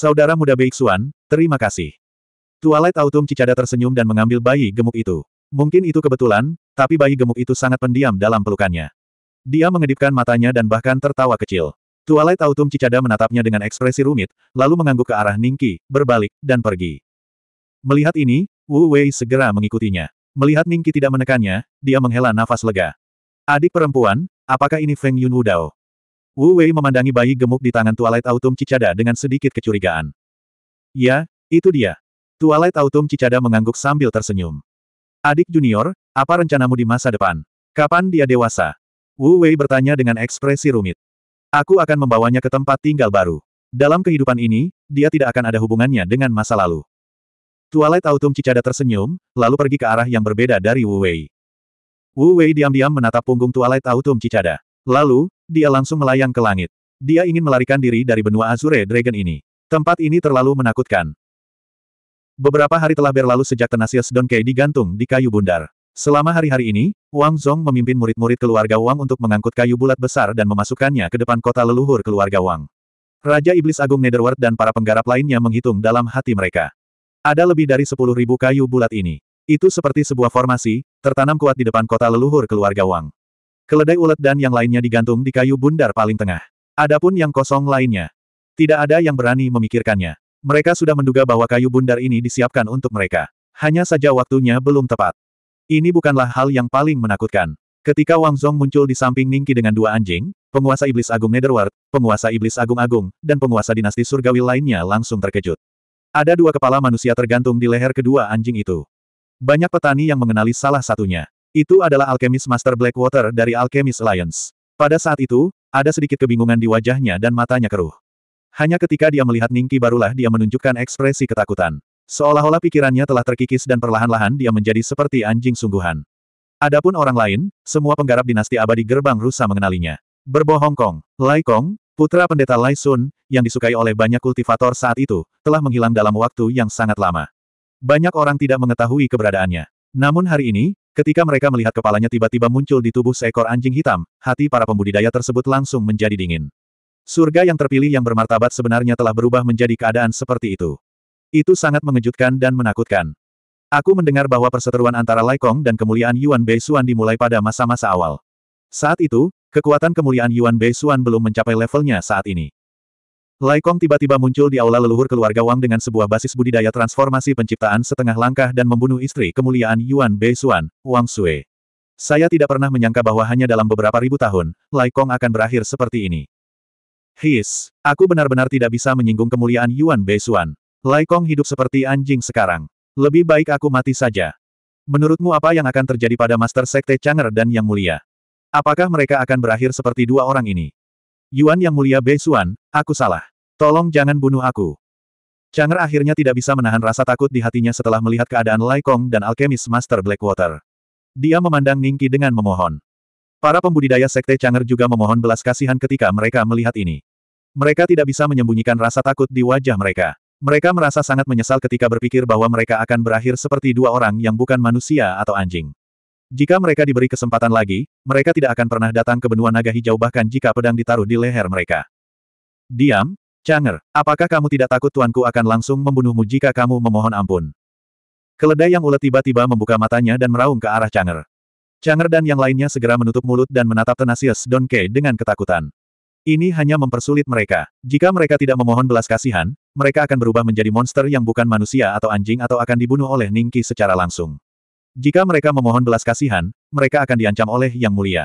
Saudara muda Beixuan, terima kasih. Twilight Autumn Cicada tersenyum dan mengambil bayi gemuk itu. Mungkin itu kebetulan, tapi bayi gemuk itu sangat pendiam dalam pelukannya. Dia mengedipkan matanya dan bahkan tertawa kecil. Twilight Autumn Cicada menatapnya dengan ekspresi rumit, lalu mengangguk ke arah Ningki, berbalik, dan pergi. Melihat ini, Wu Wei segera mengikutinya. Melihat Ningki tidak menekannya, dia menghela nafas lega. Adik perempuan, apakah ini Feng Yun Wudao? Wu Wei memandangi bayi gemuk di tangan Twilight Autumn Cicada dengan sedikit kecurigaan. Ya, itu dia. Twilight Autumn Cicada mengangguk sambil tersenyum. Adik junior, apa rencanamu di masa depan? Kapan dia dewasa? Wu Wei bertanya dengan ekspresi rumit. Aku akan membawanya ke tempat tinggal baru. Dalam kehidupan ini, dia tidak akan ada hubungannya dengan masa lalu. Twilight Autumn Cicada tersenyum, lalu pergi ke arah yang berbeda dari Wu Wei. Wu Wei diam-diam menatap punggung Twilight Autumn Cicada. Lalu, dia langsung melayang ke langit. Dia ingin melarikan diri dari benua Azure Dragon ini. Tempat ini terlalu menakutkan. Beberapa hari telah berlalu sejak Tenasius Donkey digantung di kayu bundar. Selama hari-hari ini, Wang Zong memimpin murid-murid keluarga Wang untuk mengangkut kayu bulat besar dan memasukkannya ke depan kota leluhur keluarga Wang. Raja Iblis Agung Netherworld dan para penggarap lainnya menghitung dalam hati mereka. Ada lebih dari sepuluh ribu kayu bulat ini. Itu seperti sebuah formasi, tertanam kuat di depan kota leluhur keluarga Wang. Keledai ulet dan yang lainnya digantung di kayu bundar paling tengah. Adapun yang kosong lainnya. Tidak ada yang berani memikirkannya. Mereka sudah menduga bahwa kayu bundar ini disiapkan untuk mereka. Hanya saja waktunya belum tepat. Ini bukanlah hal yang paling menakutkan. Ketika Wang Zong muncul di samping Ningki dengan dua anjing, penguasa iblis agung Netherworld, penguasa iblis agung-agung, dan penguasa dinasti surgawi lainnya langsung terkejut. Ada dua kepala manusia tergantung di leher kedua anjing itu. Banyak petani yang mengenali salah satunya. Itu adalah alkemis Master Blackwater dari Alchemist Alliance. Pada saat itu, ada sedikit kebingungan di wajahnya dan matanya keruh. Hanya ketika dia melihat Ningki barulah dia menunjukkan ekspresi ketakutan. Seolah-olah pikirannya telah terkikis dan perlahan-lahan dia menjadi seperti anjing sungguhan. Adapun orang lain, semua penggarap dinasti abadi gerbang rusa mengenalinya. Berbohong Kong, Lai Kong, putra pendeta Lai Sun, yang disukai oleh banyak kultivator saat itu, telah menghilang dalam waktu yang sangat lama. Banyak orang tidak mengetahui keberadaannya. Namun hari ini, ketika mereka melihat kepalanya tiba-tiba muncul di tubuh seekor anjing hitam, hati para pembudidaya tersebut langsung menjadi dingin. Surga yang terpilih yang bermartabat sebenarnya telah berubah menjadi keadaan seperti itu. Itu sangat mengejutkan dan menakutkan. Aku mendengar bahwa perseteruan antara Lai Kong dan kemuliaan Yuan Beisuan dimulai pada masa-masa awal. Saat itu, kekuatan kemuliaan Yuan Beisuan belum mencapai levelnya saat ini. Lai Kong tiba-tiba muncul di aula leluhur keluarga Wang dengan sebuah basis budidaya transformasi penciptaan setengah langkah dan membunuh istri kemuliaan Yuan Beisuan, Wang Sui. Saya tidak pernah menyangka bahwa hanya dalam beberapa ribu tahun, Lai Kong akan berakhir seperti ini. His, aku benar-benar tidak bisa menyinggung kemuliaan Yuan Beisuan. Lai Kong hidup seperti anjing sekarang. Lebih baik aku mati saja. Menurutmu apa yang akan terjadi pada Master Sekte Chang'er dan Yang Mulia? Apakah mereka akan berakhir seperti dua orang ini? Yuan Yang Mulia Beisuan, aku salah. Tolong jangan bunuh aku. Chang'er akhirnya tidak bisa menahan rasa takut di hatinya setelah melihat keadaan Lai Kong dan alkemis Master Blackwater. Dia memandang Ningki dengan memohon. Para pembudidaya Sekte Chang'er juga memohon belas kasihan ketika mereka melihat ini. Mereka tidak bisa menyembunyikan rasa takut di wajah mereka. Mereka merasa sangat menyesal ketika berpikir bahwa mereka akan berakhir seperti dua orang yang bukan manusia atau anjing. Jika mereka diberi kesempatan lagi, mereka tidak akan pernah datang ke benua naga hijau bahkan jika pedang ditaruh di leher mereka. Diam, Changer, apakah kamu tidak takut tuanku akan langsung membunuhmu jika kamu memohon ampun? Keledai yang ulet tiba-tiba membuka matanya dan meraung ke arah Changer. Changer dan yang lainnya segera menutup mulut dan menatap Tenasius Donkey dengan ketakutan. Ini hanya mempersulit mereka. Jika mereka tidak memohon belas kasihan, mereka akan berubah menjadi monster yang bukan manusia atau anjing atau akan dibunuh oleh Ningki secara langsung. Jika mereka memohon belas kasihan, mereka akan diancam oleh Yang Mulia.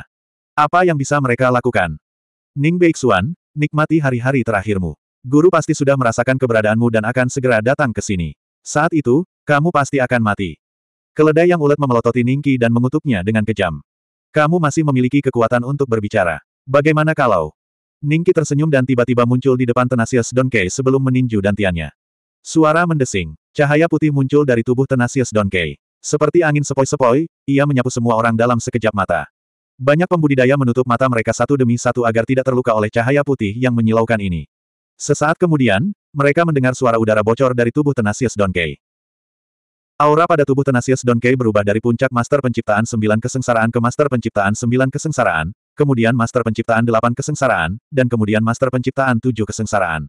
Apa yang bisa mereka lakukan? Ning Beixuan, nikmati hari-hari terakhirmu. Guru pasti sudah merasakan keberadaanmu dan akan segera datang ke sini. Saat itu, kamu pasti akan mati. Keledai yang ulet memelototi Ningki dan mengutuknya dengan kejam. Kamu masih memiliki kekuatan untuk berbicara. Bagaimana kalau Ningki tersenyum dan tiba-tiba muncul di depan Tenasius Donkey sebelum meninju dantiannya. Suara mendesing. Cahaya putih muncul dari tubuh Tenasius Donkey. Seperti angin sepoi-sepoi, ia menyapu semua orang dalam sekejap mata. Banyak pembudidaya menutup mata mereka satu demi satu agar tidak terluka oleh cahaya putih yang menyilaukan ini. Sesaat kemudian, mereka mendengar suara udara bocor dari tubuh Tenasius Donkey. Aura pada tubuh Tenasius Donkey berubah dari puncak Master Penciptaan Sembilan Kesengsaraan ke Master Penciptaan Sembilan Kesengsaraan, kemudian Master Penciptaan Delapan Kesengsaraan, dan kemudian Master Penciptaan Tujuh Kesengsaraan.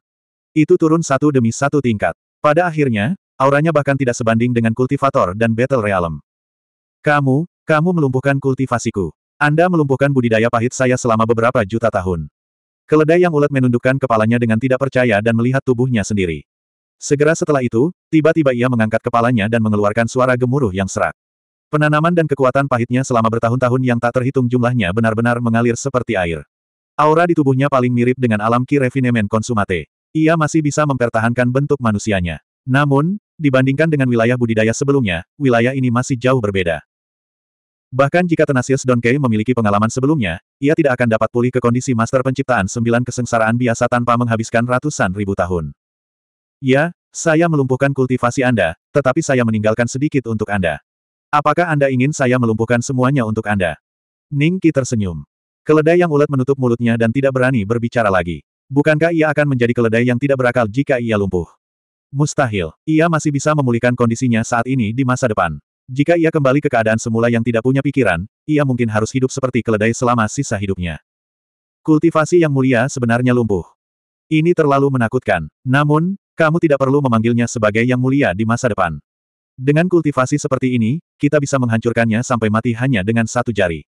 Itu turun satu demi satu tingkat. Pada akhirnya, auranya bahkan tidak sebanding dengan kultivator dan Battle Realm. Kamu, kamu melumpuhkan kultivasiku. Anda melumpuhkan budidaya pahit saya selama beberapa juta tahun. Keledai yang ulet menundukkan kepalanya dengan tidak percaya dan melihat tubuhnya sendiri. Segera setelah itu, tiba-tiba ia mengangkat kepalanya dan mengeluarkan suara gemuruh yang serak. Penanaman dan kekuatan pahitnya selama bertahun-tahun yang tak terhitung jumlahnya benar-benar mengalir seperti air. Aura di tubuhnya paling mirip dengan alam Ki Refinement Konsumate. Ia masih bisa mempertahankan bentuk manusianya. Namun, dibandingkan dengan wilayah budidaya sebelumnya, wilayah ini masih jauh berbeda. Bahkan jika Tenasius Donkey memiliki pengalaman sebelumnya, ia tidak akan dapat pulih ke kondisi master penciptaan sembilan kesengsaraan biasa tanpa menghabiskan ratusan ribu tahun. Ya, saya melumpuhkan kultivasi Anda, tetapi saya meninggalkan sedikit untuk Anda. Apakah Anda ingin saya melumpuhkan semuanya untuk Anda? Ning Qi tersenyum. Keledai yang ulet menutup mulutnya dan tidak berani berbicara lagi. Bukankah ia akan menjadi keledai yang tidak berakal jika ia lumpuh? Mustahil. Ia masih bisa memulihkan kondisinya saat ini di masa depan. Jika ia kembali ke keadaan semula yang tidak punya pikiran, ia mungkin harus hidup seperti keledai selama sisa hidupnya. Kultivasi yang mulia sebenarnya lumpuh. Ini terlalu menakutkan. Namun, kamu tidak perlu memanggilnya sebagai yang mulia di masa depan. Dengan kultivasi seperti ini, kita bisa menghancurkannya sampai mati hanya dengan satu jari.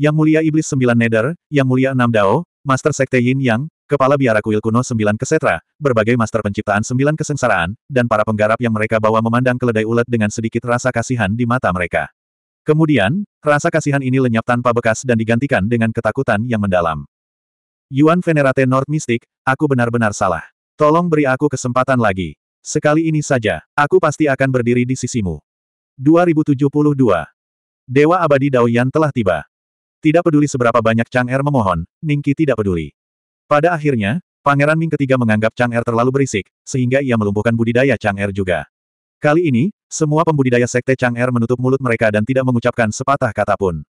Yang mulia Iblis Sembilan Nether, Yang mulia Enam Dao, Master Sekte Yin Yang, Kepala Biara Kuil Kuno Sembilan Kesetra, berbagai master penciptaan Sembilan Kesengsaraan, dan para penggarap yang mereka bawa memandang keledai ulet dengan sedikit rasa kasihan di mata mereka. Kemudian, rasa kasihan ini lenyap tanpa bekas dan digantikan dengan ketakutan yang mendalam. Yuan Venerate North Mystic, aku benar-benar salah. Tolong beri aku kesempatan lagi. Sekali ini saja, aku pasti akan berdiri di sisimu. 2072. Dewa Abadi Daoyan telah tiba. Tidak peduli seberapa banyak Chang Er memohon, Ningki tidak peduli. Pada akhirnya, Pangeran Ming ketiga menganggap Chang Er terlalu berisik, sehingga ia melumpuhkan budidaya Chang Er juga. Kali ini, semua pembudidaya sekte Chang Er menutup mulut mereka dan tidak mengucapkan sepatah kata pun.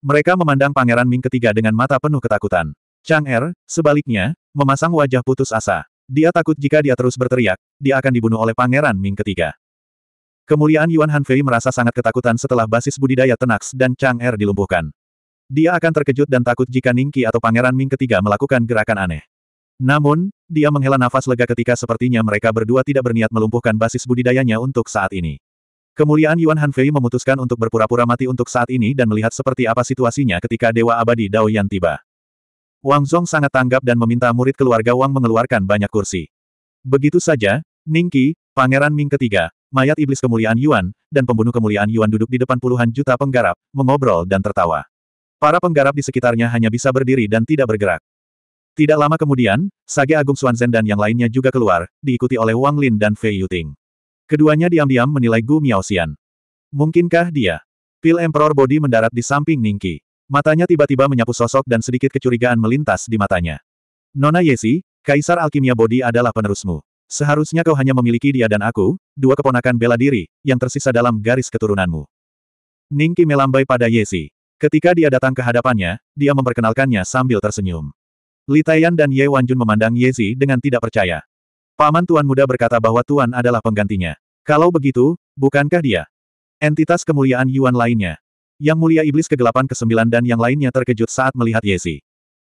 Mereka memandang Pangeran Ming ketiga dengan mata penuh ketakutan. Chang Er, sebaliknya, memasang wajah putus asa. Dia takut jika dia terus berteriak, dia akan dibunuh oleh Pangeran Ming ketiga. Kemuliaan Yuan Hanfei merasa sangat ketakutan setelah basis budidaya Tenax dan Chang Er dilumpuhkan. Dia akan terkejut dan takut jika Ningki atau Pangeran Ming ketiga melakukan gerakan aneh. Namun, dia menghela nafas lega ketika sepertinya mereka berdua tidak berniat melumpuhkan basis budidayanya untuk saat ini. Kemuliaan Yuan Hanfei memutuskan untuk berpura-pura mati untuk saat ini dan melihat seperti apa situasinya ketika Dewa Abadi Dao Yan tiba. Wang Zong sangat tanggap dan meminta murid keluarga Wang mengeluarkan banyak kursi. Begitu saja, Ningki, Pangeran Ming ketiga, mayat iblis kemuliaan Yuan, dan pembunuh kemuliaan Yuan duduk di depan puluhan juta penggarap, mengobrol dan tertawa. Para penggarap di sekitarnya hanya bisa berdiri dan tidak bergerak. Tidak lama kemudian, Sage Agung Xuanzhen dan yang lainnya juga keluar, diikuti oleh Wang Lin dan Fei Yuting. Keduanya diam-diam menilai Gu Miaoxian. Mungkinkah dia? Pil Emperor Body mendarat di samping Ningki. Matanya tiba-tiba menyapu sosok dan sedikit kecurigaan melintas di matanya. Nona Yesi, Kaisar Alkimia Body adalah penerusmu. Seharusnya kau hanya memiliki dia dan aku, dua keponakan bela diri, yang tersisa dalam garis keturunanmu. Ningki melambai pada Yesi. Ketika dia datang ke hadapannya, dia memperkenalkannya sambil tersenyum. Li Taiyan dan Ye Wanjun memandang Yezi dengan tidak percaya. Paman Tuan Muda berkata bahwa Tuan adalah penggantinya. Kalau begitu, bukankah dia? Entitas kemuliaan Yuan lainnya. Yang mulia iblis kegelapan kesembilan dan yang lainnya terkejut saat melihat Yezi.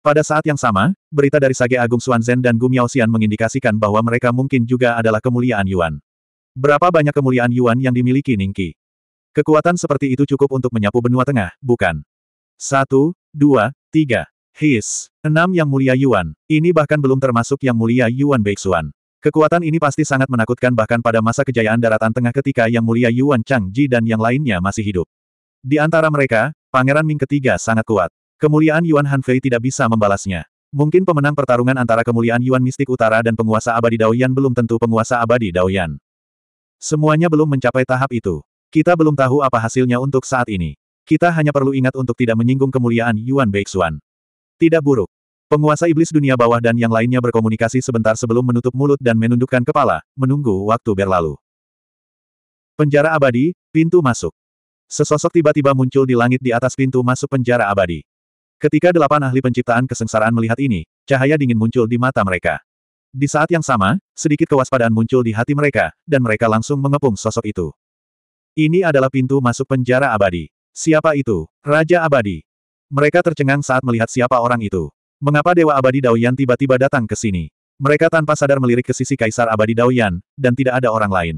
Pada saat yang sama, berita dari Sage Agung Xuanzhen dan Gu Miaoxian mengindikasikan bahwa mereka mungkin juga adalah kemuliaan Yuan. Berapa banyak kemuliaan Yuan yang dimiliki Ningqi? Kekuatan seperti itu cukup untuk menyapu benua tengah, bukan? Satu, dua, tiga. His. Enam Yang Mulia Yuan. Ini bahkan belum termasuk Yang Mulia Yuan Beixuan. Kekuatan ini pasti sangat menakutkan bahkan pada masa kejayaan daratan tengah ketika Yang Mulia Yuan Changji dan yang lainnya masih hidup. Di antara mereka, Pangeran Ming ketiga sangat kuat. Kemuliaan Yuan Hanfei tidak bisa membalasnya. Mungkin pemenang pertarungan antara kemuliaan Yuan Mistik Utara dan penguasa abadi Daoyan belum tentu penguasa abadi Daoyan. Semuanya belum mencapai tahap itu. Kita belum tahu apa hasilnya untuk saat ini. Kita hanya perlu ingat untuk tidak menyinggung kemuliaan Yuan Beixuan. Tidak buruk. Penguasa iblis dunia bawah dan yang lainnya berkomunikasi sebentar sebelum menutup mulut dan menundukkan kepala, menunggu waktu berlalu. Penjara abadi, pintu masuk. Sesosok tiba-tiba muncul di langit di atas pintu masuk penjara abadi. Ketika delapan ahli penciptaan kesengsaraan melihat ini, cahaya dingin muncul di mata mereka. Di saat yang sama, sedikit kewaspadaan muncul di hati mereka, dan mereka langsung mengepung sosok itu. Ini adalah pintu masuk penjara abadi. Siapa itu? Raja abadi. Mereka tercengang saat melihat siapa orang itu. Mengapa Dewa Abadi Daoyan tiba-tiba datang ke sini? Mereka tanpa sadar melirik ke sisi Kaisar Abadi Daoyan, dan tidak ada orang lain.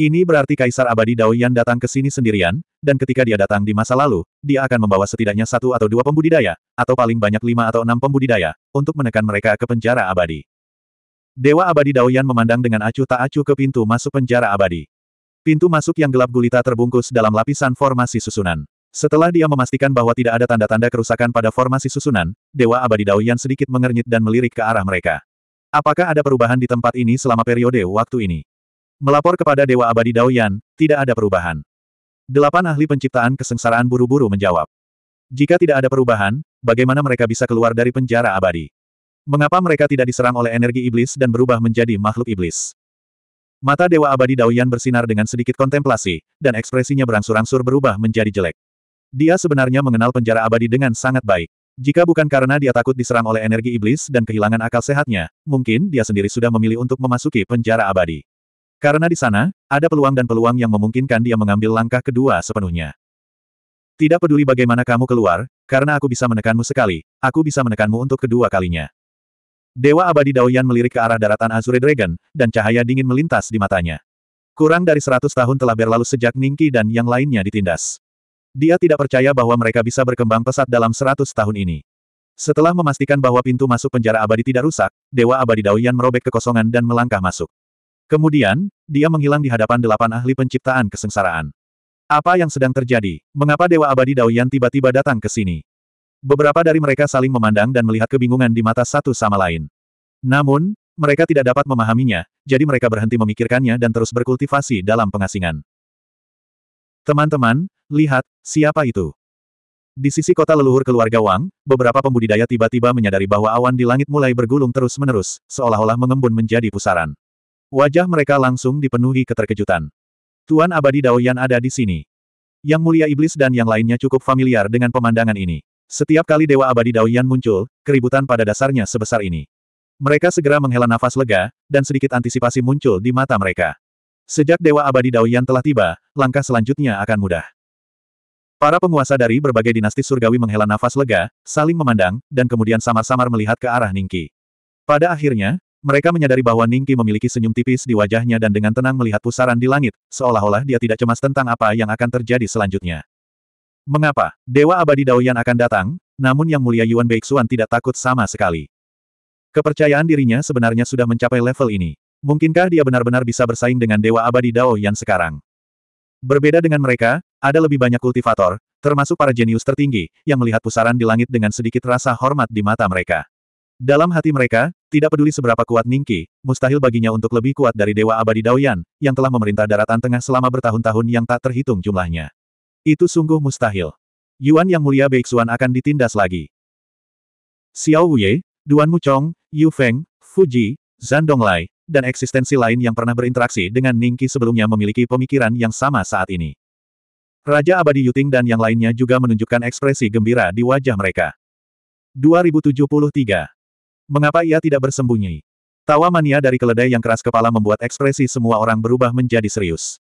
Ini berarti Kaisar Abadi Daoyan datang ke sini sendirian, dan ketika dia datang di masa lalu, dia akan membawa setidaknya satu atau dua pembudidaya, atau paling banyak lima atau enam pembudidaya, untuk menekan mereka ke penjara abadi. Dewa Abadi Daoyan memandang dengan acuh tak acuh ke pintu masuk penjara abadi. Pintu masuk yang gelap gulita terbungkus dalam lapisan formasi susunan. Setelah dia memastikan bahwa tidak ada tanda-tanda kerusakan pada formasi susunan, Dewa Abadi Daoyan sedikit mengernyit dan melirik ke arah mereka. Apakah ada perubahan di tempat ini selama periode waktu ini? Melapor kepada Dewa Abadi Daoyan, tidak ada perubahan. Delapan ahli penciptaan kesengsaraan buru-buru menjawab. Jika tidak ada perubahan, bagaimana mereka bisa keluar dari penjara abadi? Mengapa mereka tidak diserang oleh energi iblis dan berubah menjadi makhluk iblis? Mata Dewa Abadi Daoyan bersinar dengan sedikit kontemplasi, dan ekspresinya berangsur-angsur berubah menjadi jelek. Dia sebenarnya mengenal penjara abadi dengan sangat baik. Jika bukan karena dia takut diserang oleh energi iblis dan kehilangan akal sehatnya, mungkin dia sendiri sudah memilih untuk memasuki penjara abadi. Karena di sana, ada peluang dan peluang yang memungkinkan dia mengambil langkah kedua sepenuhnya. Tidak peduli bagaimana kamu keluar, karena aku bisa menekanmu sekali, aku bisa menekanmu untuk kedua kalinya. Dewa Abadi Daoyan melirik ke arah daratan Azure Dragon, dan cahaya dingin melintas di matanya. Kurang dari seratus tahun telah berlalu sejak Ningki dan yang lainnya ditindas. Dia tidak percaya bahwa mereka bisa berkembang pesat dalam seratus tahun ini. Setelah memastikan bahwa pintu masuk penjara abadi tidak rusak, Dewa Abadi Daoyan merobek kekosongan dan melangkah masuk. Kemudian, dia menghilang di hadapan delapan ahli penciptaan kesengsaraan. Apa yang sedang terjadi? Mengapa Dewa Abadi Daoyan tiba-tiba datang ke sini? Beberapa dari mereka saling memandang dan melihat kebingungan di mata satu sama lain. Namun, mereka tidak dapat memahaminya, jadi mereka berhenti memikirkannya dan terus berkultivasi dalam pengasingan. Teman-teman, lihat, siapa itu? Di sisi kota leluhur keluarga Wang, beberapa pembudidaya tiba-tiba menyadari bahwa awan di langit mulai bergulung terus-menerus, seolah-olah mengembun menjadi pusaran. Wajah mereka langsung dipenuhi keterkejutan. Tuan Abadi Daoyan ada di sini. Yang mulia iblis dan yang lainnya cukup familiar dengan pemandangan ini. Setiap kali Dewa Abadi Daoyan muncul, keributan pada dasarnya sebesar ini. Mereka segera menghela nafas lega, dan sedikit antisipasi muncul di mata mereka. Sejak Dewa Abadi Daoyan telah tiba, langkah selanjutnya akan mudah. Para penguasa dari berbagai dinasti surgawi menghela nafas lega, saling memandang, dan kemudian samar-samar melihat ke arah Ningki. Pada akhirnya, mereka menyadari bahwa Ningki memiliki senyum tipis di wajahnya dan dengan tenang melihat pusaran di langit, seolah-olah dia tidak cemas tentang apa yang akan terjadi selanjutnya. Mengapa? Dewa Abadi Daoyan akan datang, namun Yang Mulia Yuan Beixuan tidak takut sama sekali. Kepercayaan dirinya sebenarnya sudah mencapai level ini. Mungkinkah dia benar-benar bisa bersaing dengan Dewa Abadi Dao Yan sekarang? Berbeda dengan mereka, ada lebih banyak kultivator, termasuk para jenius tertinggi, yang melihat pusaran di langit dengan sedikit rasa hormat di mata mereka. Dalam hati mereka, tidak peduli seberapa kuat Ningki, mustahil baginya untuk lebih kuat dari Dewa Abadi Daoyan, yang telah memerintah daratan tengah selama bertahun-tahun yang tak terhitung jumlahnya. Itu sungguh mustahil. Yuan yang mulia Beixuan akan ditindas lagi. Xiao Wuye, Duan Muchong, Yu Feng, Fuji, Zhan Donglai, dan eksistensi lain yang pernah berinteraksi dengan Ningki sebelumnya memiliki pemikiran yang sama saat ini. Raja Abadi Yuting dan yang lainnya juga menunjukkan ekspresi gembira di wajah mereka. 2073. Mengapa ia tidak bersembunyi? Tawa mania dari keledai yang keras kepala membuat ekspresi semua orang berubah menjadi serius.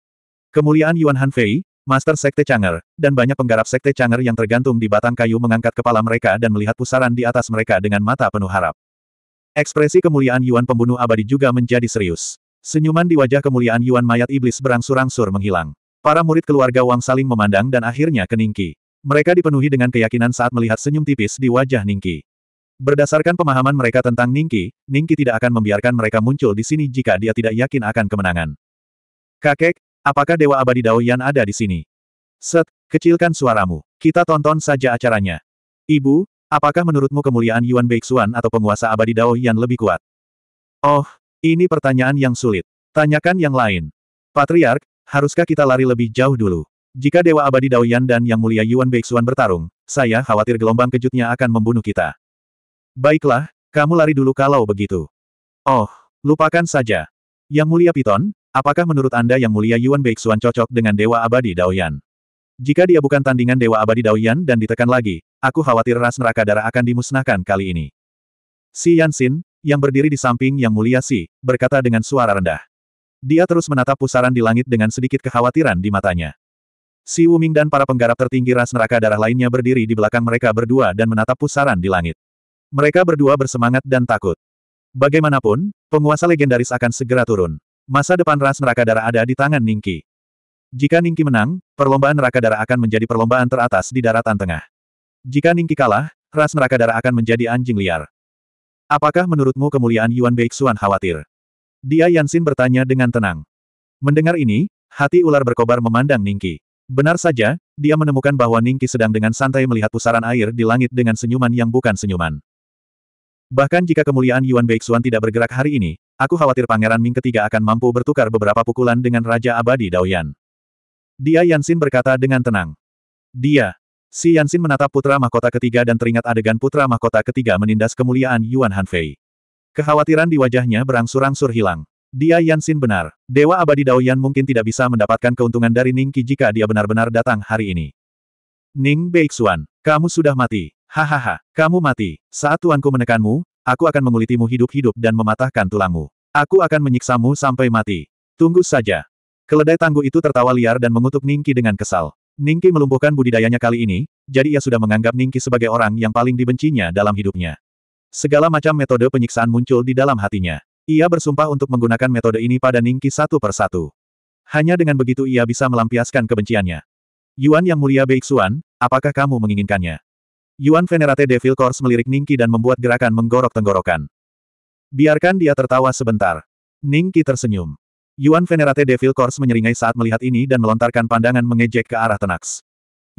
Kemuliaan Yuan Hanfei, Master Sekte Chang'er, dan banyak penggarap Sekte Chang'er yang tergantung di batang kayu mengangkat kepala mereka dan melihat pusaran di atas mereka dengan mata penuh harap. Ekspresi kemuliaan Yuan pembunuh abadi juga menjadi serius. Senyuman di wajah kemuliaan Yuan mayat iblis berangsur-angsur menghilang. Para murid keluarga Wang saling memandang dan akhirnya ke Ningki. Mereka dipenuhi dengan keyakinan saat melihat senyum tipis di wajah Ningki. Berdasarkan pemahaman mereka tentang Ningki, Ningki tidak akan membiarkan mereka muncul di sini jika dia tidak yakin akan kemenangan. Kakek, apakah Dewa Abadi Dao Yan ada di sini? Set, kecilkan suaramu. Kita tonton saja acaranya. Ibu, Apakah menurutmu kemuliaan Yuan Beixuan atau penguasa abadi Dao Yan lebih kuat? Oh, ini pertanyaan yang sulit. Tanyakan yang lain. Patriark, haruskah kita lari lebih jauh dulu? Jika Dewa Abadi Dao Yan dan Yang Mulia Yuan Beixuan bertarung, saya khawatir gelombang kejutnya akan membunuh kita. Baiklah, kamu lari dulu kalau begitu. Oh, lupakan saja. Yang Mulia Piton, apakah menurut Anda Yang Mulia Yuan Beixuan cocok dengan Dewa Abadi Dao Yan? Jika dia bukan tandingan Dewa Abadi Daoyan dan ditekan lagi, aku khawatir ras neraka darah akan dimusnahkan kali ini. Si Yansin, yang berdiri di samping Yang Mulia Si, berkata dengan suara rendah. Dia terus menatap pusaran di langit dengan sedikit kekhawatiran di matanya. Si Wuming dan para penggarap tertinggi ras neraka darah lainnya berdiri di belakang mereka berdua dan menatap pusaran di langit. Mereka berdua bersemangat dan takut. Bagaimanapun, penguasa legendaris akan segera turun. Masa depan ras neraka darah ada di tangan Ningki. Jika Ningki menang, perlombaan neraka darah akan menjadi perlombaan teratas di daratan tengah. Jika Ningki kalah, ras neraka darah akan menjadi anjing liar. Apakah menurutmu kemuliaan Yuan Beixuan khawatir? Dia Yansin bertanya dengan tenang. Mendengar ini, hati ular berkobar memandang Ningki. Benar saja, dia menemukan bahwa Ningki sedang dengan santai melihat pusaran air di langit dengan senyuman yang bukan senyuman. Bahkan jika kemuliaan Yuan Beixuan tidak bergerak hari ini, aku khawatir Pangeran Ming ketiga akan mampu bertukar beberapa pukulan dengan Raja Abadi Daoyan. Dia Yansin berkata dengan tenang. Dia. Si Yansin menatap putra mahkota ketiga dan teringat adegan putra mahkota ketiga menindas kemuliaan Yuan Hanfei. Kekhawatiran di wajahnya berangsur-angsur hilang. Dia Yansin benar. Dewa Abadi Daoyan mungkin tidak bisa mendapatkan keuntungan dari Ning Qi jika dia benar-benar datang hari ini. Ning Beixuan, kamu sudah mati. Hahaha, kamu mati. Saat tuanku menekanmu, aku akan mengulitimu hidup-hidup dan mematahkan tulangmu. Aku akan menyiksamu sampai mati. Tunggu saja. Keledai tangguh itu tertawa liar dan mengutuk Ningki dengan kesal. Ningki melumpuhkan budidayanya kali ini, jadi ia sudah menganggap Ningki sebagai orang yang paling dibencinya dalam hidupnya. Segala macam metode penyiksaan muncul di dalam hatinya. Ia bersumpah untuk menggunakan metode ini pada Ningki satu persatu. Hanya dengan begitu ia bisa melampiaskan kebenciannya. Yuan yang mulia Beixuan, apakah kamu menginginkannya? Yuan Venerate Devil Course melirik Ningki dan membuat gerakan menggorok tenggorokan. Biarkan dia tertawa sebentar. Ningki tersenyum. Yuan Venerate Devil Course menyeringai saat melihat ini dan melontarkan pandangan mengejek ke arah Tenax.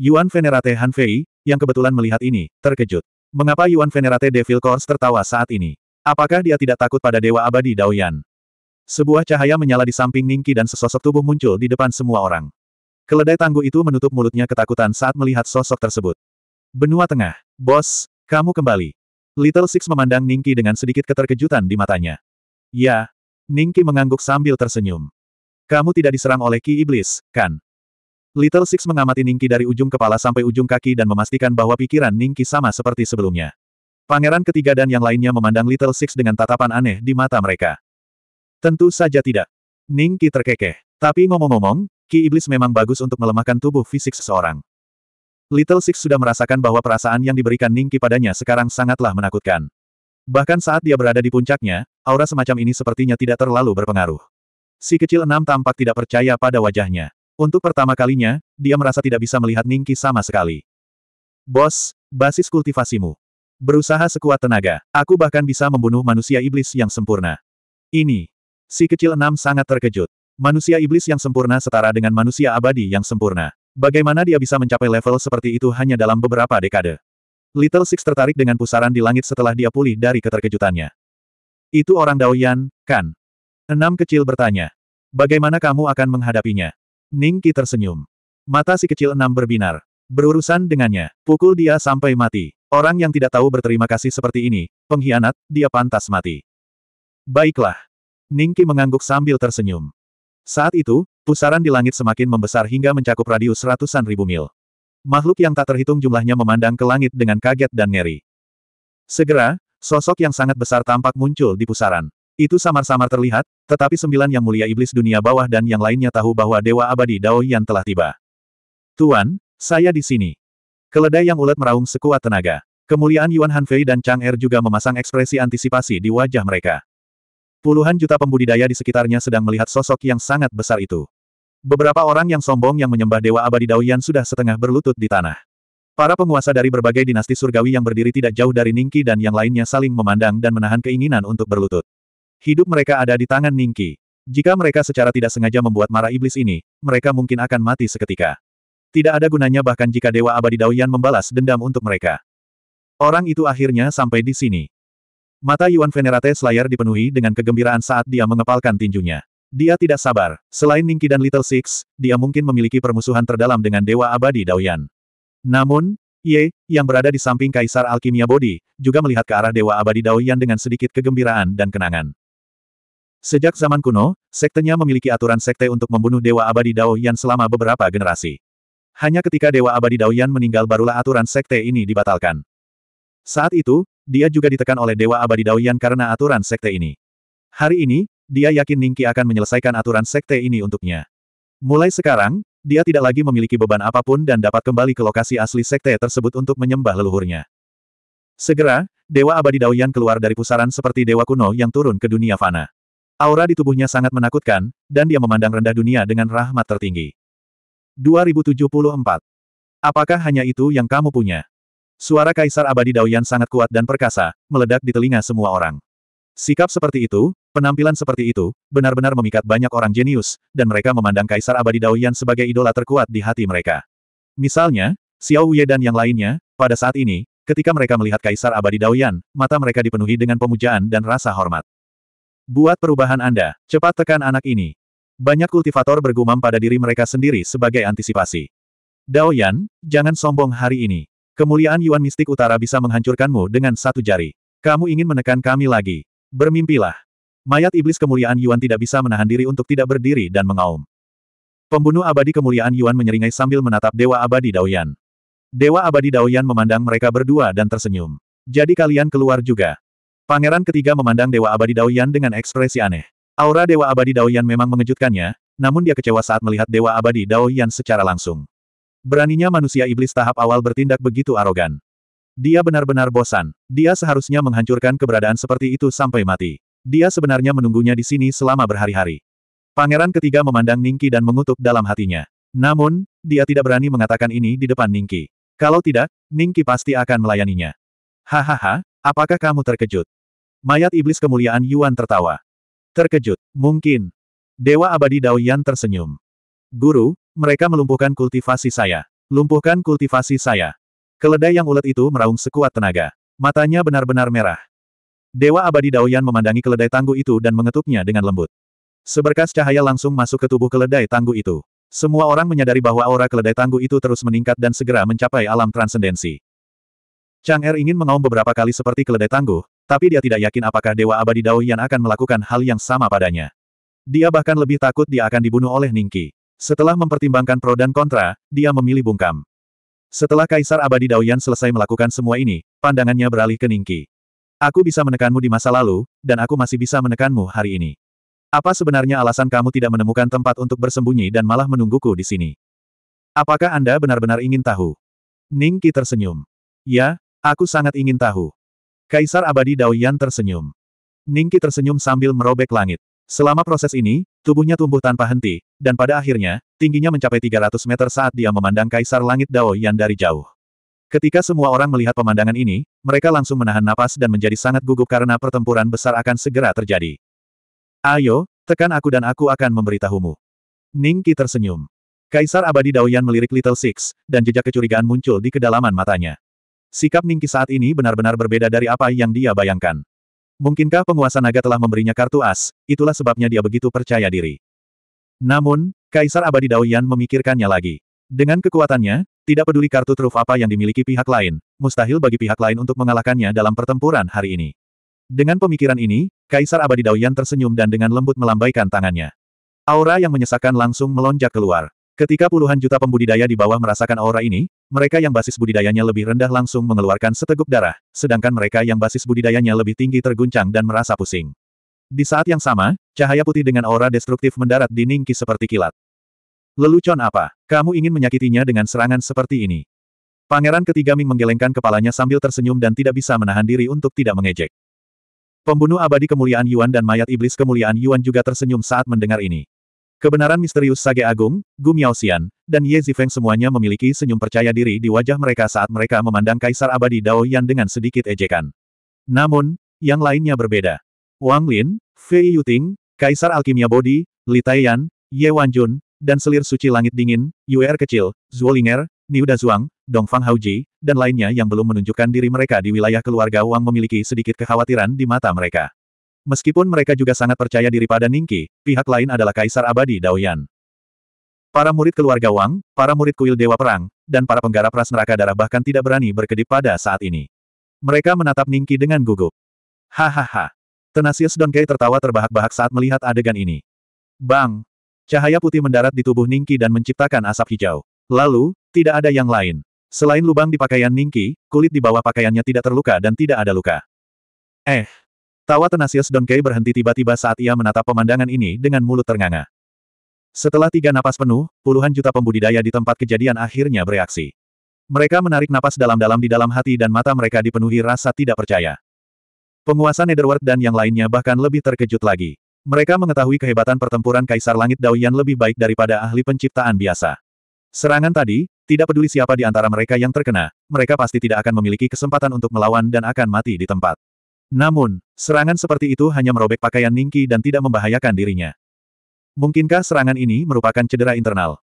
Yuan Venerate Han Fei, yang kebetulan melihat ini, terkejut. Mengapa Yuan Venerate Devil Course tertawa saat ini? Apakah dia tidak takut pada Dewa Abadi Daoyan? Sebuah cahaya menyala di samping Ningki dan sesosok tubuh muncul di depan semua orang. Keledai tangguh itu menutup mulutnya ketakutan saat melihat sosok tersebut. Benua Tengah. Bos, kamu kembali. Little Six memandang Ningki dengan sedikit keterkejutan di matanya. Ya. Ningki mengangguk sambil tersenyum. Kamu tidak diserang oleh Ki Iblis, kan? Little Six mengamati Ningki dari ujung kepala sampai ujung kaki dan memastikan bahwa pikiran Ningki sama seperti sebelumnya. Pangeran ketiga dan yang lainnya memandang Little Six dengan tatapan aneh di mata mereka. Tentu saja tidak. Ningki terkekeh. Tapi ngomong-ngomong, Ki Iblis memang bagus untuk melemahkan tubuh fisik seseorang. Little Six sudah merasakan bahwa perasaan yang diberikan Ningki padanya sekarang sangatlah menakutkan. Bahkan saat dia berada di puncaknya, aura semacam ini sepertinya tidak terlalu berpengaruh. Si kecil enam tampak tidak percaya pada wajahnya. Untuk pertama kalinya, dia merasa tidak bisa melihat Ningki sama sekali. Bos, basis kultivasimu. Berusaha sekuat tenaga, aku bahkan bisa membunuh manusia iblis yang sempurna. Ini. Si kecil enam sangat terkejut. Manusia iblis yang sempurna setara dengan manusia abadi yang sempurna. Bagaimana dia bisa mencapai level seperti itu hanya dalam beberapa dekade? Little Six tertarik dengan pusaran di langit setelah dia pulih dari keterkejutannya. Itu orang Daoyan, kan? Enam kecil bertanya. Bagaimana kamu akan menghadapinya? Ning Qi tersenyum. Mata si kecil enam berbinar. Berurusan dengannya, pukul dia sampai mati. Orang yang tidak tahu berterima kasih seperti ini, pengkhianat, dia pantas mati. Baiklah. Ning Qi mengangguk sambil tersenyum. Saat itu, Pusaran di langit semakin membesar hingga mencakup radius ratusan ribu mil. Makhluk yang tak terhitung jumlahnya memandang ke langit dengan kaget dan ngeri. Segera, sosok yang sangat besar tampak muncul di pusaran. Itu samar-samar terlihat, tetapi sembilan yang mulia iblis dunia bawah dan yang lainnya tahu bahwa Dewa Abadi Dao Yan telah tiba. Tuan, saya di sini. Keledai yang ulet meraung sekuat tenaga. Kemuliaan Yuan Hanfei dan Chang Er juga memasang ekspresi antisipasi di wajah mereka. Puluhan juta pembudidaya di sekitarnya sedang melihat sosok yang sangat besar itu. Beberapa orang yang sombong yang menyembah Dewa Abadi Daoyan sudah setengah berlutut di tanah. Para penguasa dari berbagai dinasti surgawi yang berdiri tidak jauh dari Ningki dan yang lainnya saling memandang dan menahan keinginan untuk berlutut. Hidup mereka ada di tangan Ningki. Jika mereka secara tidak sengaja membuat marah iblis ini, mereka mungkin akan mati seketika. Tidak ada gunanya bahkan jika Dewa Abadi Daoyan membalas dendam untuk mereka. Orang itu akhirnya sampai di sini. Mata Yuan Venerate Slayer dipenuhi dengan kegembiraan saat dia mengepalkan tinjunya. Dia tidak sabar. Selain Ningki dan Little Six, dia mungkin memiliki permusuhan terdalam dengan Dewa Abadi Daoyan. Namun, Ye, yang berada di samping Kaisar Alkimia Bodi, juga melihat ke arah Dewa Abadi Daoyan dengan sedikit kegembiraan dan kenangan. Sejak zaman kuno, sektenya memiliki aturan sekte untuk membunuh Dewa Abadi Daoyan selama beberapa generasi. Hanya ketika Dewa Abadi Daoyan meninggal barulah aturan sekte ini dibatalkan. Saat itu, dia juga ditekan oleh Dewa Abadi Daoyan karena aturan sekte ini. Hari ini, dia yakin Ningki akan menyelesaikan aturan sekte ini untuknya. Mulai sekarang, dia tidak lagi memiliki beban apa pun dan dapat kembali ke lokasi asli sekte tersebut untuk menyembah leluhurnya. Segera, Dewa Abadi Daoyan keluar dari pusaran seperti dewa kuno yang turun ke dunia fana. Aura di tubuhnya sangat menakutkan, dan dia memandang rendah dunia dengan rahmat tertinggi. 2074. Apakah hanya itu yang kamu punya? Suara Kaisar Abadi Daoyan sangat kuat dan perkasa, meledak di telinga semua orang. Sikap seperti itu, penampilan seperti itu, benar-benar memikat banyak orang jenius, dan mereka memandang Kaisar Abadi Daoyan sebagai idola terkuat di hati mereka. Misalnya, Xiao Wei dan yang lainnya, pada saat ini, Ketika mereka melihat Kaisar Abadi Daoyan, mata mereka dipenuhi dengan pemujaan dan rasa hormat. Buat perubahan Anda, cepat tekan anak ini. Banyak kultivator bergumam pada diri mereka sendiri sebagai antisipasi. Daoyan, jangan sombong hari ini. Kemuliaan Yuan Mistik Utara bisa menghancurkanmu dengan satu jari. Kamu ingin menekan kami lagi. Bermimpilah. Mayat iblis kemuliaan Yuan tidak bisa menahan diri untuk tidak berdiri dan mengaum. Pembunuh abadi kemuliaan Yuan menyeringai sambil menatap Dewa Abadi Daoyan. Dewa abadi Daoyan memandang mereka berdua dan tersenyum. Jadi kalian keluar juga. Pangeran ketiga memandang Dewa abadi Daoyan dengan ekspresi aneh. Aura Dewa abadi Daoyan memang mengejutkannya, namun dia kecewa saat melihat Dewa abadi Daoyan secara langsung. Beraninya manusia iblis tahap awal bertindak begitu arogan. Dia benar-benar bosan. Dia seharusnya menghancurkan keberadaan seperti itu sampai mati. Dia sebenarnya menunggunya di sini selama berhari-hari. Pangeran ketiga memandang Ningki dan mengutuk dalam hatinya. Namun, dia tidak berani mengatakan ini di depan Ningki. Kalau tidak, Ningki pasti akan melayaninya. Hahaha, apakah kamu terkejut? Mayat iblis kemuliaan Yuan tertawa. Terkejut, mungkin. Dewa abadi Dao Yan tersenyum. Guru, mereka melumpuhkan kultivasi saya. Lumpuhkan kultivasi saya. Keledai yang ulet itu meraung sekuat tenaga. Matanya benar-benar merah. Dewa abadi Dao Yan memandangi keledai tangguh itu dan mengetuknya dengan lembut. Seberkas cahaya langsung masuk ke tubuh keledai tangguh itu. Semua orang menyadari bahwa aura keledai tangguh itu terus meningkat dan segera mencapai alam transendensi. Chang Er ingin mengaum beberapa kali seperti keledai tangguh, tapi dia tidak yakin apakah Dewa Abadi Dao Yan akan melakukan hal yang sama padanya. Dia bahkan lebih takut dia akan dibunuh oleh Ningki. Setelah mempertimbangkan pro dan kontra, dia memilih bungkam. Setelah Kaisar Abadi Dao Yan selesai melakukan semua ini, pandangannya beralih ke Ningki. Aku bisa menekanmu di masa lalu, dan aku masih bisa menekanmu hari ini. Apa sebenarnya alasan kamu tidak menemukan tempat untuk bersembunyi dan malah menungguku di sini? Apakah Anda benar-benar ingin tahu? Ning Qi tersenyum. Ya, aku sangat ingin tahu. Kaisar Abadi Dao Yan tersenyum. Ning Qi tersenyum sambil merobek langit. Selama proses ini, tubuhnya tumbuh tanpa henti, dan pada akhirnya, tingginya mencapai 300 meter saat dia memandang Kaisar Langit Dao Yan dari jauh. Ketika semua orang melihat pemandangan ini, mereka langsung menahan napas dan menjadi sangat gugup karena pertempuran besar akan segera terjadi. Ayo, tekan aku dan aku akan memberitahumu. Ning Qi tersenyum. Kaisar abadi Daoyan melirik Little Six, dan jejak kecurigaan muncul di kedalaman matanya. Sikap Ning Qi saat ini benar-benar berbeda dari apa yang dia bayangkan. Mungkinkah penguasa naga telah memberinya kartu as, itulah sebabnya dia begitu percaya diri. Namun, Kaisar abadi Daoyan memikirkannya lagi. Dengan kekuatannya, tidak peduli kartu truf apa yang dimiliki pihak lain, mustahil bagi pihak lain untuk mengalahkannya dalam pertempuran hari ini. Dengan pemikiran ini, Kaisar Abadi Daoyan tersenyum dan dengan lembut melambaikan tangannya. Aura yang menyesakkan langsung melonjak keluar. Ketika puluhan juta pembudidaya di bawah merasakan aura ini, mereka yang basis budidayanya lebih rendah langsung mengeluarkan seteguk darah, sedangkan mereka yang basis budidayanya lebih tinggi terguncang dan merasa pusing. Di saat yang sama, cahaya putih dengan aura destruktif mendarat di Ningki seperti kilat. Lelucon apa? Kamu ingin menyakitinya dengan serangan seperti ini? Pangeran ketiga Ming menggelengkan kepalanya sambil tersenyum dan tidak bisa menahan diri untuk tidak mengejek. Pembunuh abadi kemuliaan Yuan dan mayat iblis kemuliaan Yuan juga tersenyum saat mendengar ini. Kebenaran misterius Sage Agung, Gu Miaoxian, dan Ye Zifeng semuanya memiliki senyum percaya diri di wajah mereka saat mereka memandang Kaisar Abadi Dao Yan dengan sedikit ejekan. Namun, yang lainnya berbeda. Wang Lin, Fei Yuting, Kaisar Alkimia Bodi, Li Taiyan, Ye Wanjun, dan selir suci langit dingin, Yuer kecil, Zuolinger, Niu Dazuang, Dongfang Haoji, dan lainnya yang belum menunjukkan diri mereka di wilayah keluarga Wang memiliki sedikit kekhawatiran di mata mereka. Meskipun mereka juga sangat percaya diri pada Ningki, pihak lain adalah Kaisar Abadi Daoyan. Para murid keluarga Wang, para murid kuil Dewa Perang, dan para penggarap ras neraka darah bahkan tidak berani berkedip pada saat ini. Mereka menatap Ningki dengan gugup. Hahaha. Tenasius Donkei tertawa terbahak-bahak saat melihat adegan ini. Bang! Cahaya putih mendarat di tubuh Ningki dan menciptakan asap hijau. Lalu, tidak ada yang lain. Selain lubang di pakaian Ningki, kulit di bawah pakaiannya tidak terluka dan tidak ada luka. Eh. Tawa Tenasius Donkey berhenti tiba-tiba saat ia menatap pemandangan ini dengan mulut ternganga. Setelah tiga napas penuh, puluhan juta pembudidaya di tempat kejadian akhirnya bereaksi. Mereka menarik napas dalam-dalam di dalam hati dan mata mereka dipenuhi rasa tidak percaya. Penguasa Netherworld dan yang lainnya bahkan lebih terkejut lagi. Mereka mengetahui kehebatan pertempuran Kaisar Langit Daoyan lebih baik daripada ahli penciptaan biasa. Serangan tadi, tidak peduli siapa di antara mereka yang terkena, mereka pasti tidak akan memiliki kesempatan untuk melawan dan akan mati di tempat. Namun, serangan seperti itu hanya merobek pakaian Ningki dan tidak membahayakan dirinya. Mungkinkah serangan ini merupakan cedera internal?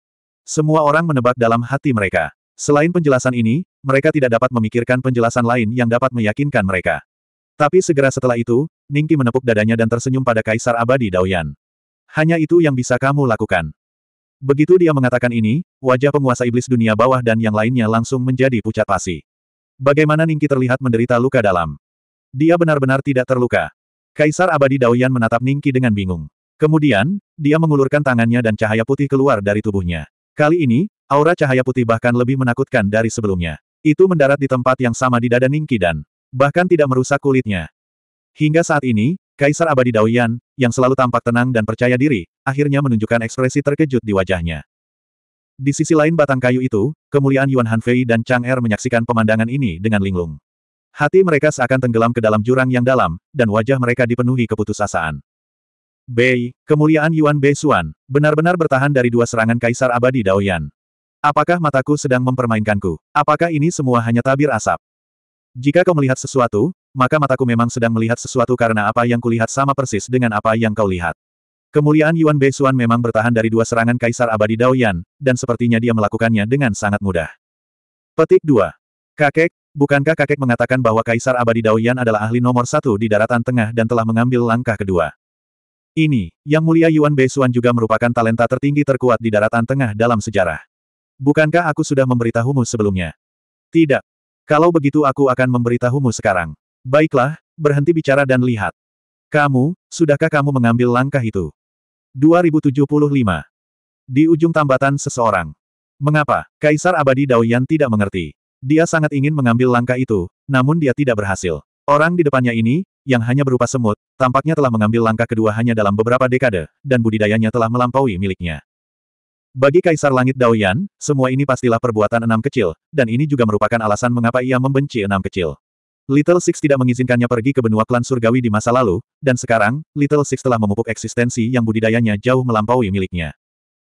Semua orang menebak dalam hati mereka. Selain penjelasan ini, mereka tidak dapat memikirkan penjelasan lain yang dapat meyakinkan mereka. Tapi segera setelah itu, Ningki menepuk dadanya dan tersenyum pada Kaisar Abadi Daoyan. Hanya itu yang bisa kamu lakukan. Begitu dia mengatakan ini, wajah penguasa iblis dunia bawah dan yang lainnya langsung menjadi pucat pasi. Bagaimana Ningki terlihat menderita luka dalam. Dia benar-benar tidak terluka. Kaisar Abadi Daoyan menatap Ningki dengan bingung. Kemudian, dia mengulurkan tangannya dan cahaya putih keluar dari tubuhnya. Kali ini, aura cahaya putih bahkan lebih menakutkan dari sebelumnya. Itu mendarat di tempat yang sama di dada Ningki dan bahkan tidak merusak kulitnya. Hingga saat ini, Kaisar Abadi Daoyan, yang selalu tampak tenang dan percaya diri, akhirnya menunjukkan ekspresi terkejut di wajahnya. Di sisi lain batang kayu itu, kemuliaan Yuan Hanfei dan Chang Er menyaksikan pemandangan ini dengan linglung. Hati mereka seakan tenggelam ke dalam jurang yang dalam, dan wajah mereka dipenuhi keputusasaan. Bei, kemuliaan Yuan Bei Xuan, benar-benar bertahan dari dua serangan Kaisar Abadi Daoyan. Apakah mataku sedang mempermainkanku? Apakah ini semua hanya tabir asap? Jika kau melihat sesuatu, maka mataku memang sedang melihat sesuatu karena apa yang kulihat sama persis dengan apa yang kau lihat. Kemuliaan Yuan Bei Xuan memang bertahan dari dua serangan Kaisar Abadi Daoyan, dan sepertinya dia melakukannya dengan sangat mudah. Petik 2. Kakek, Bukankah kakek mengatakan bahwa Kaisar Abadi Daoyan adalah ahli nomor satu di daratan tengah dan telah mengambil langkah kedua? Ini, Yang Mulia Yuan Beisuan juga merupakan talenta tertinggi terkuat di daratan tengah dalam sejarah. Bukankah aku sudah memberitahumu sebelumnya? Tidak. Kalau begitu aku akan memberitahumu sekarang. Baiklah, berhenti bicara dan lihat. Kamu, sudahkah kamu mengambil langkah itu? 2075. Di ujung tambatan seseorang. Mengapa, Kaisar Abadi Daoyan tidak mengerti? Dia sangat ingin mengambil langkah itu, namun dia tidak berhasil. Orang di depannya ini, yang hanya berupa semut, tampaknya telah mengambil langkah kedua hanya dalam beberapa dekade, dan budidayanya telah melampaui miliknya. Bagi Kaisar Langit Daoyan, semua ini pastilah perbuatan enam kecil, dan ini juga merupakan alasan mengapa ia membenci enam kecil. Little Six tidak mengizinkannya pergi ke benua klan surgawi di masa lalu, dan sekarang, Little Six telah memupuk eksistensi yang budidayanya jauh melampaui miliknya.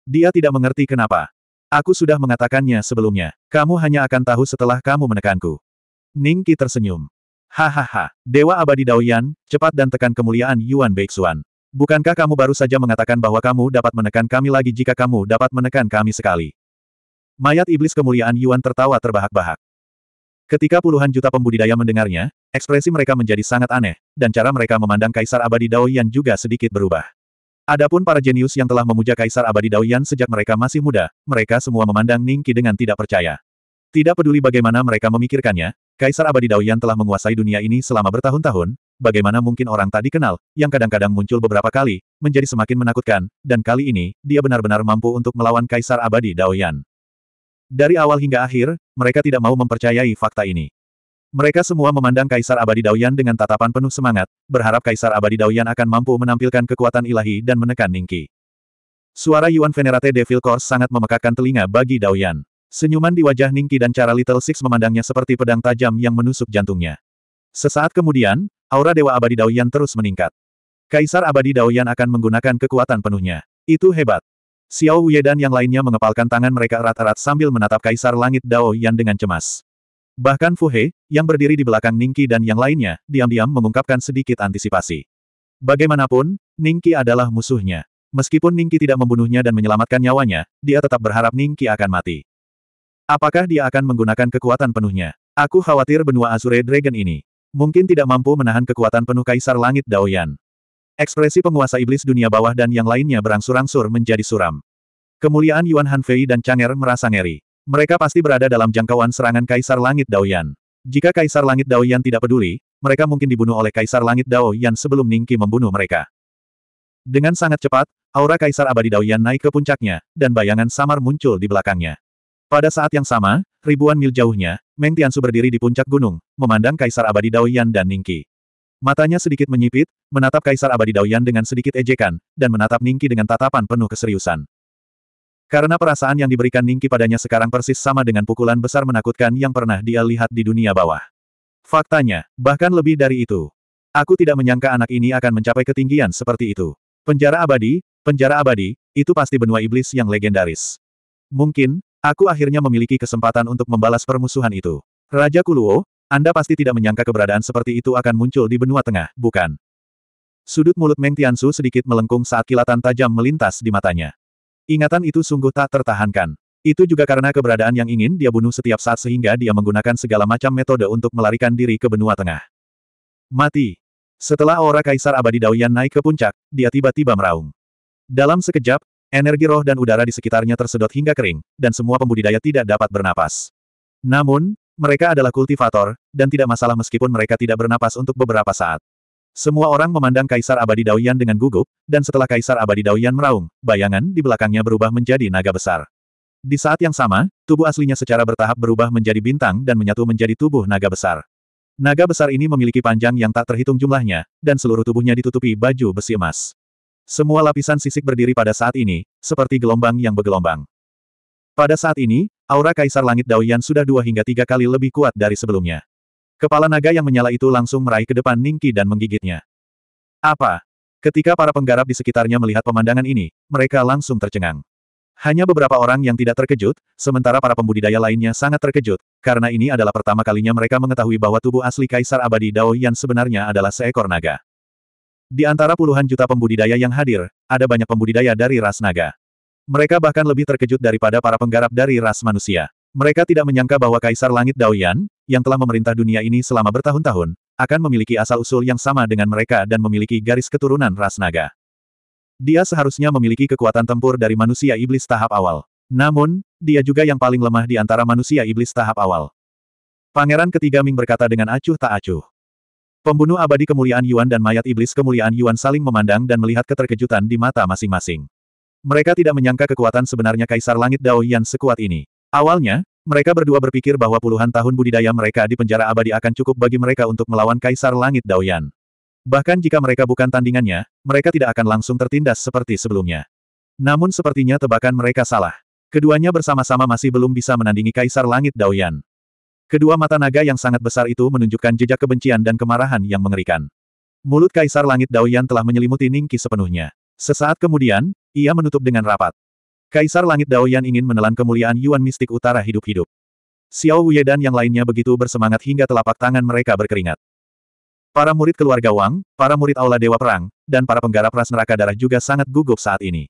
Dia tidak mengerti kenapa. Aku sudah mengatakannya sebelumnya. Kamu hanya akan tahu setelah kamu menekanku. Ning Qi tersenyum. Hahaha, Dewa Abadi Daoyan, cepat dan tekan kemuliaan Yuan Beixuan. Bukankah kamu baru saja mengatakan bahwa kamu dapat menekan kami lagi jika kamu dapat menekan kami sekali? Mayat iblis kemuliaan Yuan tertawa terbahak-bahak. Ketika puluhan juta pembudidaya mendengarnya, ekspresi mereka menjadi sangat aneh, dan cara mereka memandang Kaisar Abadi Daoyan juga sedikit berubah. Adapun para jenius yang telah memuja Kaisar Abadi Daoyan sejak mereka masih muda, mereka semua memandang Ning Qi dengan tidak percaya. Tidak peduli bagaimana mereka memikirkannya, Kaisar Abadi Daoyan telah menguasai dunia ini selama bertahun-tahun, bagaimana mungkin orang tak dikenal, yang kadang-kadang muncul beberapa kali, menjadi semakin menakutkan, dan kali ini, dia benar-benar mampu untuk melawan Kaisar Abadi Daoyan. Dari awal hingga akhir, mereka tidak mau mempercayai fakta ini. Mereka semua memandang Kaisar Abadi Daoyan dengan tatapan penuh semangat, berharap Kaisar Abadi Daoyan akan mampu menampilkan kekuatan ilahi dan menekan Ningki. Suara Yuan Venerate Devil Course sangat memekakkan telinga bagi Daoyan. Senyuman di wajah Ningki dan cara Little Six memandangnya seperti pedang tajam yang menusuk jantungnya. Sesaat kemudian, aura Dewa Abadi Daoyan terus meningkat. Kaisar Abadi Daoyan akan menggunakan kekuatan penuhnya. Itu hebat. Xiao Wuye dan yang lainnya mengepalkan tangan mereka erat-erat sambil menatap Kaisar Langit Daoyan dengan cemas. Bahkan Fu He, yang berdiri di belakang Ningki dan yang lainnya, diam-diam mengungkapkan sedikit antisipasi. Bagaimanapun, Ningki adalah musuhnya. Meskipun Ningki tidak membunuhnya dan menyelamatkan nyawanya, dia tetap berharap Ningki akan mati. Apakah dia akan menggunakan kekuatan penuhnya? Aku khawatir benua Azure Dragon ini. Mungkin tidak mampu menahan kekuatan penuh Kaisar Langit Daoyan. Ekspresi penguasa iblis dunia bawah dan yang lainnya berangsur-angsur menjadi suram. Kemuliaan Yuan Hanfei dan Chang'er merasa ngeri. Mereka pasti berada dalam jangkauan serangan Kaisar Langit Daoyan. Jika Kaisar Langit Daoyan tidak peduli, mereka mungkin dibunuh oleh Kaisar Langit Daoyan sebelum Ningki membunuh mereka. Dengan sangat cepat, aura Kaisar Abadi Daoyan naik ke puncaknya, dan bayangan samar muncul di belakangnya. Pada saat yang sama, ribuan mil jauhnya, Meng Tiansu berdiri di puncak gunung, memandang Kaisar Abadi Daoyan dan Ningki. Matanya sedikit menyipit, menatap Kaisar Abadi Daoyan dengan sedikit ejekan, dan menatap Ningki dengan tatapan penuh keseriusan. Karena perasaan yang diberikan Ningki padanya sekarang persis sama dengan pukulan besar menakutkan yang pernah dia lihat di dunia bawah. Faktanya, bahkan lebih dari itu. Aku tidak menyangka anak ini akan mencapai ketinggian seperti itu. Penjara abadi, penjara abadi, itu pasti benua iblis yang legendaris. Mungkin, aku akhirnya memiliki kesempatan untuk membalas permusuhan itu. Raja Kuluo, Anda pasti tidak menyangka keberadaan seperti itu akan muncul di benua tengah, bukan? Sudut mulut Meng Tiansu sedikit melengkung saat kilatan tajam melintas di matanya. Ingatan itu sungguh tak tertahankan. Itu juga karena keberadaan yang ingin dia bunuh setiap saat sehingga dia menggunakan segala macam metode untuk melarikan diri ke benua tengah. Mati. Setelah aura Kaisar Abadi Daoyan naik ke puncak, dia tiba-tiba meraung. Dalam sekejap, energi roh dan udara di sekitarnya tersedot hingga kering, dan semua pembudidaya tidak dapat bernapas. Namun, mereka adalah kultivator, dan tidak masalah meskipun mereka tidak bernapas untuk beberapa saat. Semua orang memandang Kaisar Abadi Daoyan dengan gugup, dan setelah Kaisar Abadi Daoyan meraung, bayangan di belakangnya berubah menjadi naga besar. Di saat yang sama, tubuh aslinya secara bertahap berubah menjadi bintang dan menyatu menjadi tubuh naga besar. Naga besar ini memiliki panjang yang tak terhitung jumlahnya, dan seluruh tubuhnya ditutupi baju besi emas. Semua lapisan sisik berdiri pada saat ini, seperti gelombang yang bergelombang. Pada saat ini, aura Kaisar Langit Daoyan sudah dua hingga tiga kali lebih kuat dari sebelumnya. Kepala naga yang menyala itu langsung meraih ke depan Ningki dan menggigitnya. Apa? Ketika para penggarap di sekitarnya melihat pemandangan ini, mereka langsung tercengang. Hanya beberapa orang yang tidak terkejut, sementara para pembudidaya lainnya sangat terkejut, karena ini adalah pertama kalinya mereka mengetahui bahwa tubuh asli Kaisar Abadi Dao Yan sebenarnya adalah seekor naga. Di antara puluhan juta pembudidaya yang hadir, ada banyak pembudidaya dari ras naga. Mereka bahkan lebih terkejut daripada para penggarap dari ras manusia. Mereka tidak menyangka bahwa Kaisar Langit Daoyan, yang telah memerintah dunia ini selama bertahun-tahun, akan memiliki asal-usul yang sama dengan mereka dan memiliki garis keturunan ras naga. Dia seharusnya memiliki kekuatan tempur dari manusia iblis tahap awal. Namun, dia juga yang paling lemah di antara manusia iblis tahap awal. Pangeran ketiga Ming berkata dengan acuh tak acuh. Pembunuh abadi kemuliaan Yuan dan mayat iblis kemuliaan Yuan saling memandang dan melihat keterkejutan di mata masing-masing. Mereka tidak menyangka kekuatan sebenarnya Kaisar Langit Dao Yan sekuat ini. Awalnya, mereka berdua berpikir bahwa puluhan tahun budidaya mereka di penjara abadi akan cukup bagi mereka untuk melawan Kaisar Langit Daoyan. Bahkan jika mereka bukan tandingannya, mereka tidak akan langsung tertindas seperti sebelumnya. Namun sepertinya tebakan mereka salah. Keduanya bersama-sama masih belum bisa menandingi Kaisar Langit Daoyan. Kedua mata naga yang sangat besar itu menunjukkan jejak kebencian dan kemarahan yang mengerikan. Mulut Kaisar Langit Daoyan telah menyelimuti Ningki sepenuhnya. Sesaat kemudian, ia menutup dengan rapat. Kaisar Langit Daoyan ingin menelan kemuliaan Yuan mistik utara hidup-hidup. Xiao Wuye dan yang lainnya begitu bersemangat hingga telapak tangan mereka berkeringat. Para murid keluarga Wang, para murid Aula Dewa Perang, dan para penggarap ras neraka darah juga sangat gugup saat ini.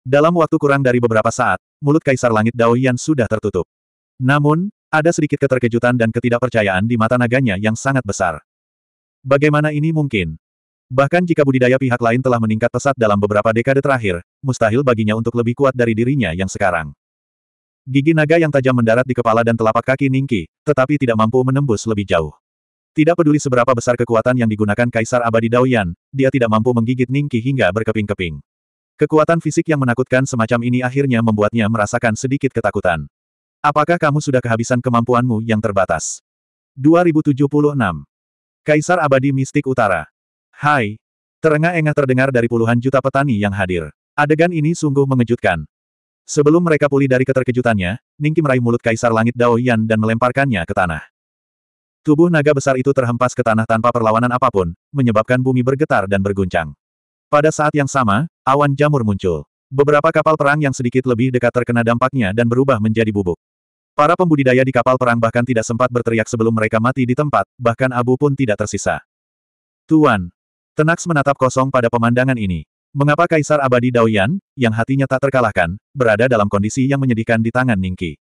Dalam waktu kurang dari beberapa saat, mulut Kaisar Langit Daoyan sudah tertutup. Namun, ada sedikit keterkejutan dan ketidakpercayaan di mata naganya yang sangat besar. Bagaimana ini mungkin? Bahkan jika budidaya pihak lain telah meningkat pesat dalam beberapa dekade terakhir, mustahil baginya untuk lebih kuat dari dirinya yang sekarang. Gigi naga yang tajam mendarat di kepala dan telapak kaki Ningki, tetapi tidak mampu menembus lebih jauh. Tidak peduli seberapa besar kekuatan yang digunakan Kaisar Abadi Daoyan, dia tidak mampu menggigit Ningki hingga berkeping-keping. Kekuatan fisik yang menakutkan semacam ini akhirnya membuatnya merasakan sedikit ketakutan. Apakah kamu sudah kehabisan kemampuanmu yang terbatas? 2076. Kaisar Abadi Mistik Utara Hai. Terengah-engah terdengar dari puluhan juta petani yang hadir. Adegan ini sungguh mengejutkan. Sebelum mereka pulih dari keterkejutannya, Ningki meraih mulut Kaisar Langit Dao Yan dan melemparkannya ke tanah. Tubuh naga besar itu terhempas ke tanah tanpa perlawanan apa pun, menyebabkan bumi bergetar dan berguncang. Pada saat yang sama, awan jamur muncul. Beberapa kapal perang yang sedikit lebih dekat terkena dampaknya dan berubah menjadi bubuk. Para pembudidaya di kapal perang bahkan tidak sempat berteriak sebelum mereka mati di tempat, bahkan abu pun tidak tersisa. Tuan, Tenax menatap kosong pada pemandangan ini. Mengapa Kaisar Abadi Daoyan, yang hatinya tak terkalahkan, berada dalam kondisi yang menyedihkan di tangan Ningki?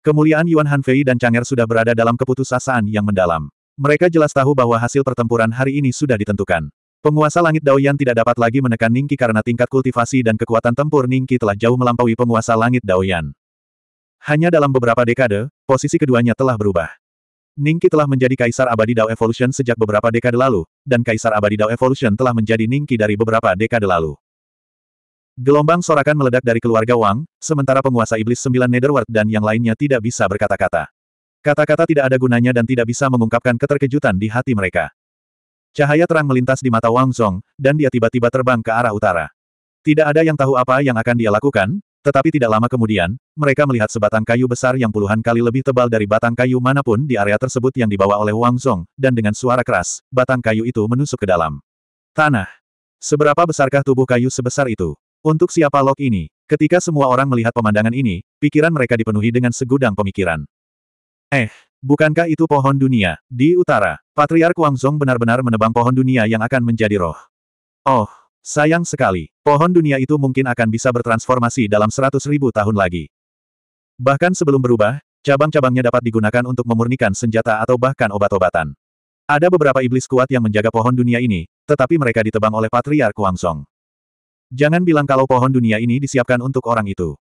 Kemuliaan Yuan Hanfei dan Chang'er sudah berada dalam keputusasaan yang mendalam. Mereka jelas tahu bahwa hasil pertempuran hari ini sudah ditentukan. Penguasa langit Daoyan tidak dapat lagi menekan Ningki karena tingkat kultivasi dan kekuatan tempur Ningki telah jauh melampaui penguasa langit Daoyan. Hanya dalam beberapa dekade, posisi keduanya telah berubah. Ningki telah menjadi Kaisar Abadi Dao Evolution sejak beberapa dekade lalu, dan Kaisar Abadi Dao Evolution telah menjadi Ningki dari beberapa dekade lalu. Gelombang sorakan meledak dari keluarga Wang, sementara penguasa iblis sembilan Netherworld dan yang lainnya tidak bisa berkata-kata. Kata-kata tidak ada gunanya dan tidak bisa mengungkapkan keterkejutan di hati mereka. Cahaya terang melintas di mata Wang Zong, dan dia tiba-tiba terbang ke arah utara. Tidak ada yang tahu apa yang akan dia lakukan, tetapi tidak lama kemudian, mereka melihat sebatang kayu besar yang puluhan kali lebih tebal dari batang kayu mana pun di area tersebut yang dibawa oleh Wang Zong, dan dengan suara keras, batang kayu itu menusuk ke dalam tanah. Seberapa besarkah tubuh kayu sebesar itu? Untuk siapa Lok ini? Ketika semua orang melihat pemandangan ini, pikiran mereka dipenuhi dengan segudang pemikiran. Eh, bukankah itu pohon dunia? Di utara, Patriark Wang Zong benar-benar menebang pohon dunia yang akan menjadi roh. Oh, sayang sekali. Pohon dunia itu mungkin akan bisa bertransformasi dalam seratus ribu tahun lagi. Bahkan sebelum berubah, cabang-cabangnya dapat digunakan untuk memurnikan senjata atau bahkan obat-obatan. Ada beberapa iblis kuat yang menjaga pohon dunia ini, tetapi mereka ditebang oleh Patriark Zong. Jangan bilang kalau pohon dunia ini disiapkan untuk orang itu.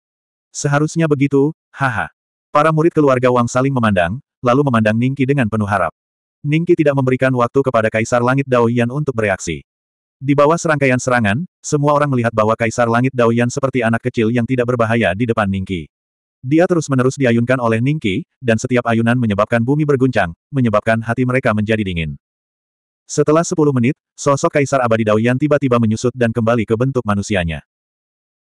Seharusnya begitu, haha. Para murid keluarga Wang saling memandang, lalu memandang Ningki dengan penuh harap. Ningki tidak memberikan waktu kepada Kaisar Langit Daoyan untuk bereaksi. Di bawah serangkaian serangan, semua orang melihat bahwa Kaisar Langit Daoyan seperti anak kecil yang tidak berbahaya di depan Ningki. Dia terus-menerus diayunkan oleh Ningki, dan setiap ayunan menyebabkan bumi berguncang, menyebabkan hati mereka menjadi dingin. Setelah 10 menit, sosok Kaisar Abadi Daoyan tiba-tiba menyusut dan kembali ke bentuk manusianya.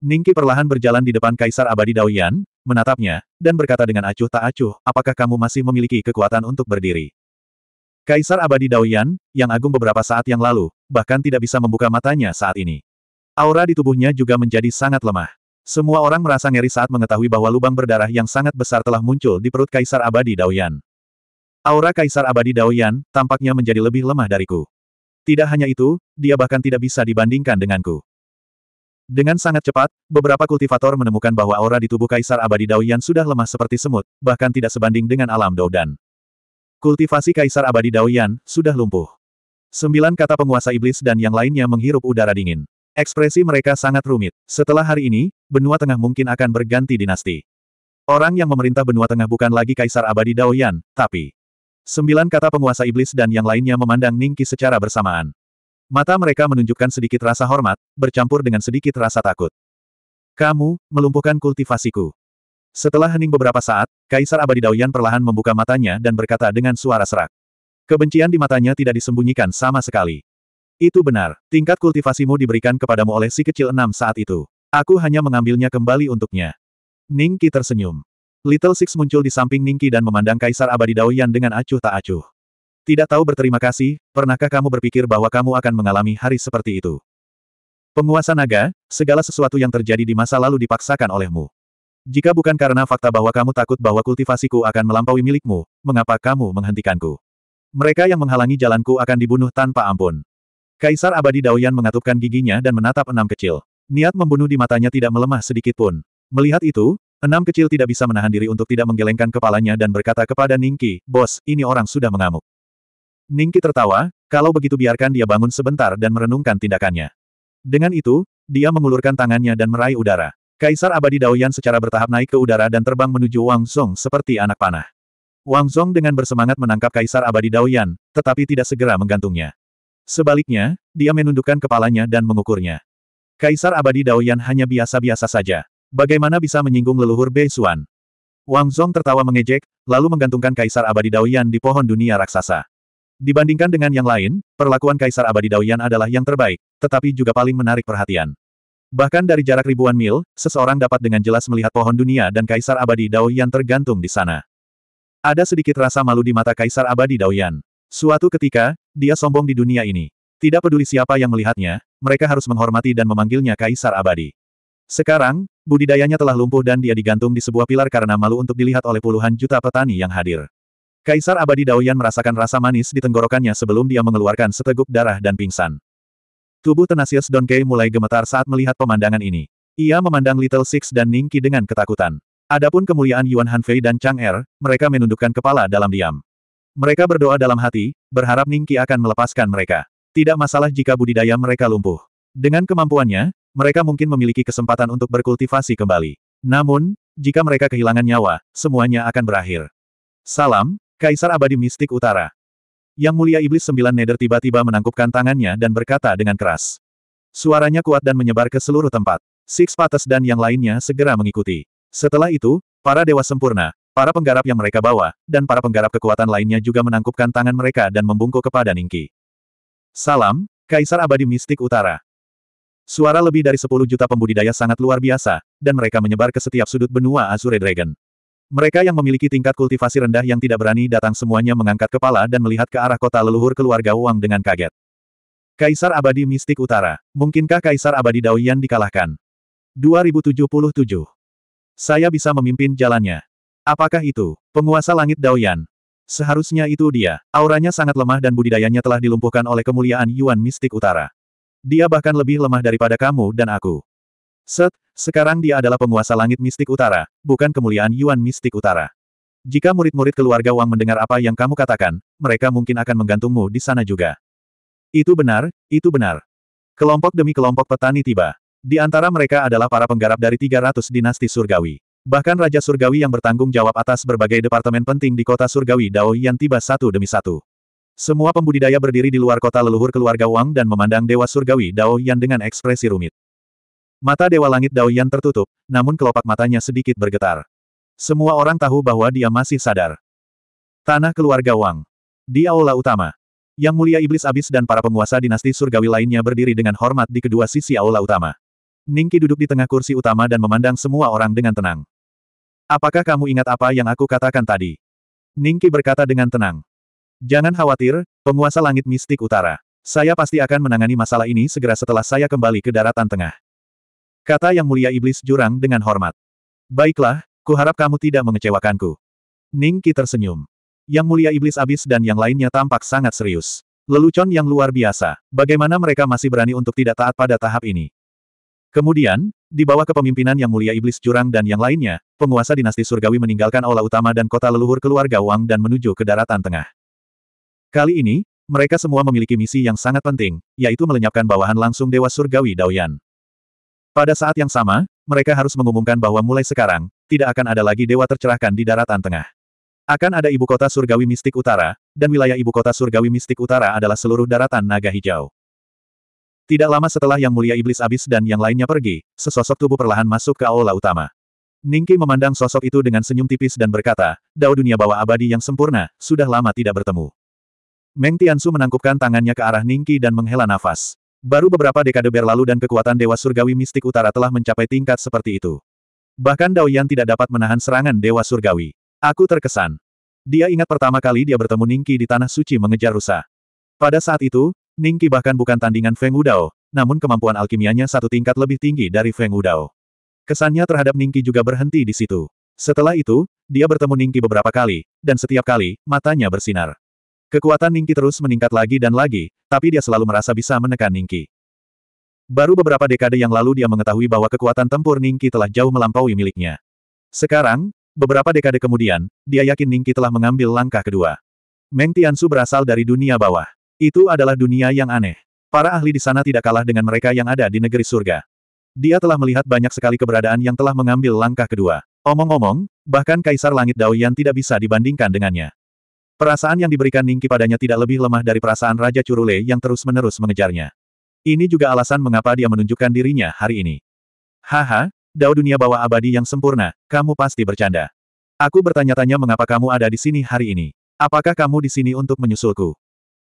Ningki perlahan berjalan di depan Kaisar Abadi Daoyan, menatapnya, dan berkata dengan acuh tak acuh, apakah kamu masih memiliki kekuatan untuk berdiri? Kaisar Abadi Daoyan, yang agung beberapa saat yang lalu, bahkan tidak bisa membuka matanya saat ini. Aura di tubuhnya juga menjadi sangat lemah. Semua orang merasa ngeri saat mengetahui bahwa lubang berdarah yang sangat besar telah muncul di perut Kaisar Abadi Daoyan. Aura Kaisar Abadi Daoyan, tampaknya menjadi lebih lemah dariku. Tidak hanya itu, dia bahkan tidak bisa dibandingkan denganku. Dengan sangat cepat, beberapa kultivator menemukan bahwa aura di tubuh Kaisar Abadi Daoyan sudah lemah seperti semut, bahkan tidak sebanding dengan alam Doudan. Kultivasi Kaisar Abadi Daoyan, sudah lumpuh. Sembilan kata penguasa iblis dan yang lainnya menghirup udara dingin. Ekspresi mereka sangat rumit. Setelah hari ini, benua tengah mungkin akan berganti dinasti. Orang yang memerintah benua tengah bukan lagi Kaisar Abadi Daoyan, tapi Sembilan kata penguasa iblis dan yang lainnya memandang Ningki secara bersamaan. Mata mereka menunjukkan sedikit rasa hormat, bercampur dengan sedikit rasa takut. Kamu, melumpuhkan kultivasiku. Setelah hening beberapa saat, Kaisar Abadi Daoyan perlahan membuka matanya dan berkata dengan suara serak. Kebencian di matanya tidak disembunyikan sama sekali. Itu benar, tingkat kultivasimu diberikan kepadamu oleh si kecil enam saat itu. Aku hanya mengambilnya kembali untuknya. Ningki tersenyum. Little Six muncul di samping Ningki dan memandang Kaisar Abadi Daoyan dengan acuh tak acuh. Tidak tahu berterima kasih, pernahkah kamu berpikir bahwa kamu akan mengalami hari seperti itu? Penguasa naga, segala sesuatu yang terjadi di masa lalu dipaksakan olehmu. Jika bukan karena fakta bahwa kamu takut bahwa kultivasiku akan melampaui milikmu, mengapa kamu menghentikanku? Mereka yang menghalangi jalanku akan dibunuh tanpa ampun. Kaisar Abadi Daoyan mengatupkan giginya dan menatap enam kecil. Niat membunuh di matanya tidak melemah sedikit pun. Melihat itu, Enam kecil tidak bisa menahan diri untuk tidak menggelengkan kepalanya dan berkata kepada Ningki, Bos, ini orang sudah mengamuk. Ningki tertawa, kalau begitu biarkan dia bangun sebentar dan merenungkan tindakannya. Dengan itu, dia mengulurkan tangannya dan meraih udara. Kaisar Abadi Daoyan secara bertahap naik ke udara dan terbang menuju Wang Zong seperti anak panah. Wang Zong dengan bersemangat menangkap Kaisar Abadi Daoyan, tetapi tidak segera menggantungnya. Sebaliknya, dia menundukkan kepalanya dan mengukurnya. Kaisar Abadi Daoyan hanya biasa-biasa saja. Bagaimana bisa menyinggung leluhur Bei Xuan? Wang Zong tertawa mengejek, lalu menggantungkan Kaisar Abadi Daoyan di pohon dunia raksasa. Dibandingkan dengan yang lain, perlakuan Kaisar Abadi Daoyan adalah yang terbaik, tetapi juga paling menarik perhatian. Bahkan dari jarak ribuan mil, seseorang dapat dengan jelas melihat pohon dunia dan Kaisar Abadi Daoyan tergantung di sana. Ada sedikit rasa malu di mata Kaisar Abadi Daoyan. Suatu ketika, dia sombong di dunia ini. Tidak peduli siapa yang melihatnya, mereka harus menghormati dan memanggilnya Kaisar Abadi. Sekarang, budidayanya telah lumpuh dan dia digantung di sebuah pilar karena malu untuk dilihat oleh puluhan juta petani yang hadir. Kaisar Abadi Daoyan merasakan rasa manis di tenggorokannya sebelum dia mengeluarkan seteguk darah dan pingsan. Tubuh Tenasius Donkey mulai gemetar saat melihat pemandangan ini. Ia memandang Little Six dan Ningki dengan ketakutan. Adapun kemuliaan Yuan Hanfei dan Chang Er, mereka menundukkan kepala dalam diam. Mereka berdoa dalam hati, berharap Ningki akan melepaskan mereka. Tidak masalah jika budidaya mereka lumpuh. Dengan kemampuannya, mereka mungkin memiliki kesempatan untuk berkultivasi kembali. Namun, jika mereka kehilangan nyawa, semuanya akan berakhir. Salam, Kaisar Abadi Mistik Utara. Yang mulia Iblis Sembilan Nether tiba-tiba menangkupkan tangannya dan berkata dengan keras. Suaranya kuat dan menyebar ke seluruh tempat. Six Pates dan yang lainnya segera mengikuti. Setelah itu, para dewa sempurna, para penggarap yang mereka bawa, dan para penggarap kekuatan lainnya juga menangkupkan tangan mereka dan membungkuk kepada Ningki. Salam, Kaisar Abadi Mistik Utara. Suara lebih dari 10 juta pembudidaya sangat luar biasa, dan mereka menyebar ke setiap sudut benua Azure Dragon. Mereka yang memiliki tingkat kultivasi rendah yang tidak berani datang semuanya mengangkat kepala dan melihat ke arah kota leluhur keluarga Wang dengan kaget. Kaisar Abadi Mistik Utara, mungkinkah Kaisar Abadi Daoyan dikalahkan? 2077. Saya bisa memimpin jalannya. Apakah itu, penguasa langit Daoyan? Seharusnya itu dia. Auranya sangat lemah dan budidayanya telah dilumpuhkan oleh kemuliaan Yuan Mistik Utara. Dia bahkan lebih lemah daripada kamu dan aku. Set, sekarang dia adalah penguasa langit mistik utara, bukan kemuliaan Yuan mistik utara. Jika murid-murid keluarga Wang mendengar apa yang kamu katakan, mereka mungkin akan menggantungmu di sana juga. Itu benar, itu benar. Kelompok demi kelompok petani tiba. Di antara mereka adalah para penggarap dari 300 dinasti surgawi. Bahkan Raja Surgawi yang bertanggung jawab atas berbagai departemen penting di kota Surgawi Dao yang tiba satu demi satu. Semua pembudidaya berdiri di luar kota leluhur keluarga Wang dan memandang Dewa Surgawi Dao Yan dengan ekspresi rumit. Mata Dewa Langit Dao Yan tertutup, namun kelopak matanya sedikit bergetar. Semua orang tahu bahwa dia masih sadar. Tanah keluarga Wang. Di aula utama. Yang mulia Iblis Abis dan para penguasa dinasti surgawi lainnya berdiri dengan hormat di kedua sisi aula utama. Ningki duduk di tengah kursi utama dan memandang semua orang dengan tenang. Apakah kamu ingat apa yang aku katakan tadi? Ningki berkata dengan tenang. Jangan khawatir, penguasa langit mistik utara. Saya pasti akan menangani masalah ini segera setelah saya kembali ke daratan tengah. Kata yang mulia iblis jurang dengan hormat. Baiklah, kuharap kamu tidak mengecewakanku. Ningki tersenyum. Yang mulia iblis abis dan yang lainnya tampak sangat serius. Lelucon yang luar biasa. Bagaimana mereka masih berani untuk tidak taat pada tahap ini? Kemudian, di bawah kepemimpinan Yang Mulia Iblis Jurang dan yang lainnya, penguasa dinasti surgawi meninggalkan aula utama dan kota leluhur keluarga Wang dan menuju ke daratan tengah. Kali ini, mereka semua memiliki misi yang sangat penting, yaitu melenyapkan bawahan langsung Dewa Surgawi Daoyan. Pada saat yang sama, mereka harus mengumumkan bahwa mulai sekarang, tidak akan ada lagi dewa tercerahkan di daratan tengah. Akan ada ibu kota surgawi mistik utara, dan wilayah ibu kota surgawi mistik utara adalah seluruh daratan naga hijau. Tidak lama setelah Yang Mulia Iblis Abis dan yang lainnya pergi, sesosok tubuh perlahan masuk ke aula utama. Ningki memandang sosok itu dengan senyum tipis dan berkata, Dao dunia bawah abadi yang sempurna, sudah lama tidak bertemu. Meng Tiansu menangkupkan tangannya ke arah Ningki dan menghela nafas. Baru beberapa dekade berlalu dan kekuatan Dewa Surgawi Mistik Utara telah mencapai tingkat seperti itu. Bahkan Dao Yan tidak dapat menahan serangan Dewa Surgawi. Aku terkesan. Dia ingat pertama kali dia bertemu Ningki di Tanah Suci mengejar rusa. Pada saat itu, Ningki bahkan bukan tandingan Feng Wudao, namun kemampuan alkimianya satu tingkat lebih tinggi dari Feng Wudao. Kesannya terhadap Ningki juga berhenti di situ. Setelah itu, dia bertemu Ningki beberapa kali, dan setiap kali, matanya bersinar. Kekuatan Ningki terus meningkat lagi dan lagi, tapi dia selalu merasa bisa menekan Ningki. Baru beberapa dekade yang lalu dia mengetahui bahwa kekuatan tempur Ningki telah jauh melampaui miliknya. Sekarang, beberapa dekade kemudian, dia yakin Ningki telah mengambil langkah kedua. Meng Tiansu berasal dari dunia bawah. Itu adalah dunia yang aneh. Para ahli di sana tidak kalah dengan mereka yang ada di negeri surga. Dia telah melihat banyak sekali keberadaan yang telah mengambil langkah kedua. Omong-omong, bahkan Kaisar Langit Daoyan tidak bisa dibandingkan dengannya. Perasaan yang diberikan Ningki padanya tidak lebih lemah dari perasaan Raja Curule yang terus-menerus mengejarnya. Ini juga alasan mengapa dia menunjukkan dirinya hari ini. Haha, Dao dunia bawah abadi yang sempurna, kamu pasti bercanda. Aku bertanya-tanya mengapa kamu ada di sini hari ini. Apakah kamu di sini untuk menyusulku?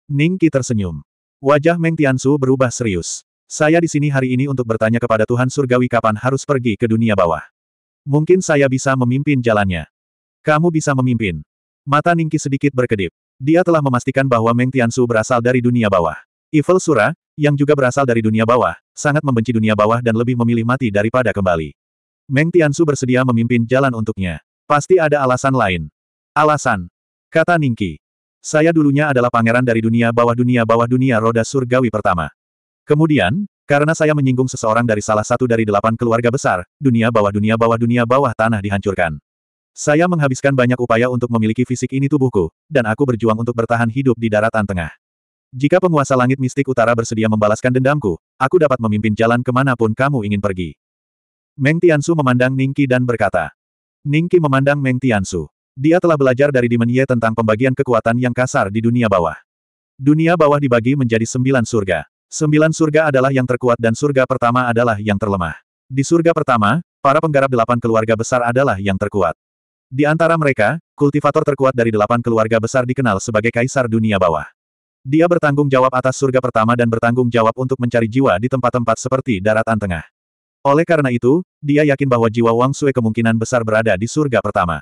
Ning Qi tersenyum. Wajah Meng Tiansu berubah serius. Saya di sini hari ini untuk bertanya kepada Tuhan Surgawi kapan harus pergi ke dunia bawah. Mungkin saya bisa memimpin jalannya. Kamu bisa memimpin. Mata Ningki sedikit berkedip. Dia telah memastikan bahwa Meng Tiansu berasal dari dunia bawah. Evil Sura, yang juga berasal dari dunia bawah, sangat membenci dunia bawah dan lebih memilih mati daripada kembali. Meng Tiansu bersedia memimpin jalan untuknya. Pasti ada alasan lain. Alasan. Kata Ningki. Saya dulunya adalah pangeran dari dunia bawah dunia bawah dunia roda surgawi pertama. Kemudian, karena saya menyinggung seseorang dari salah satu dari delapan keluarga besar, dunia bawah dunia bawah dunia bawah tanah dihancurkan. Saya menghabiskan banyak upaya untuk memiliki fisik ini tubuhku, dan aku berjuang untuk bertahan hidup di daratan tengah. Jika penguasa langit mistik utara bersedia membalaskan dendamku, aku dapat memimpin jalan ke mana pun kamu ingin pergi. Meng Tiansu memandang Ningki dan berkata. Ningki memandang Meng Tiansu. Dia telah belajar dari Demon Ye tentang pembagian kekuatan yang kasar di dunia bawah. Dunia bawah dibagi menjadi sembilan surga. Sembilan surga adalah yang terkuat dan surga pertama adalah yang terlemah. Di surga pertama, para penggarap delapan keluarga besar adalah yang terkuat. Di antara mereka, kultivator terkuat dari delapan keluarga besar dikenal sebagai kaisar dunia bawah. Dia bertanggung jawab atas surga pertama dan bertanggung jawab untuk mencari jiwa di tempat-tempat seperti daratan tengah. Oleh karena itu, dia yakin bahwa jiwa Wang Sui kemungkinan besar berada di surga pertama.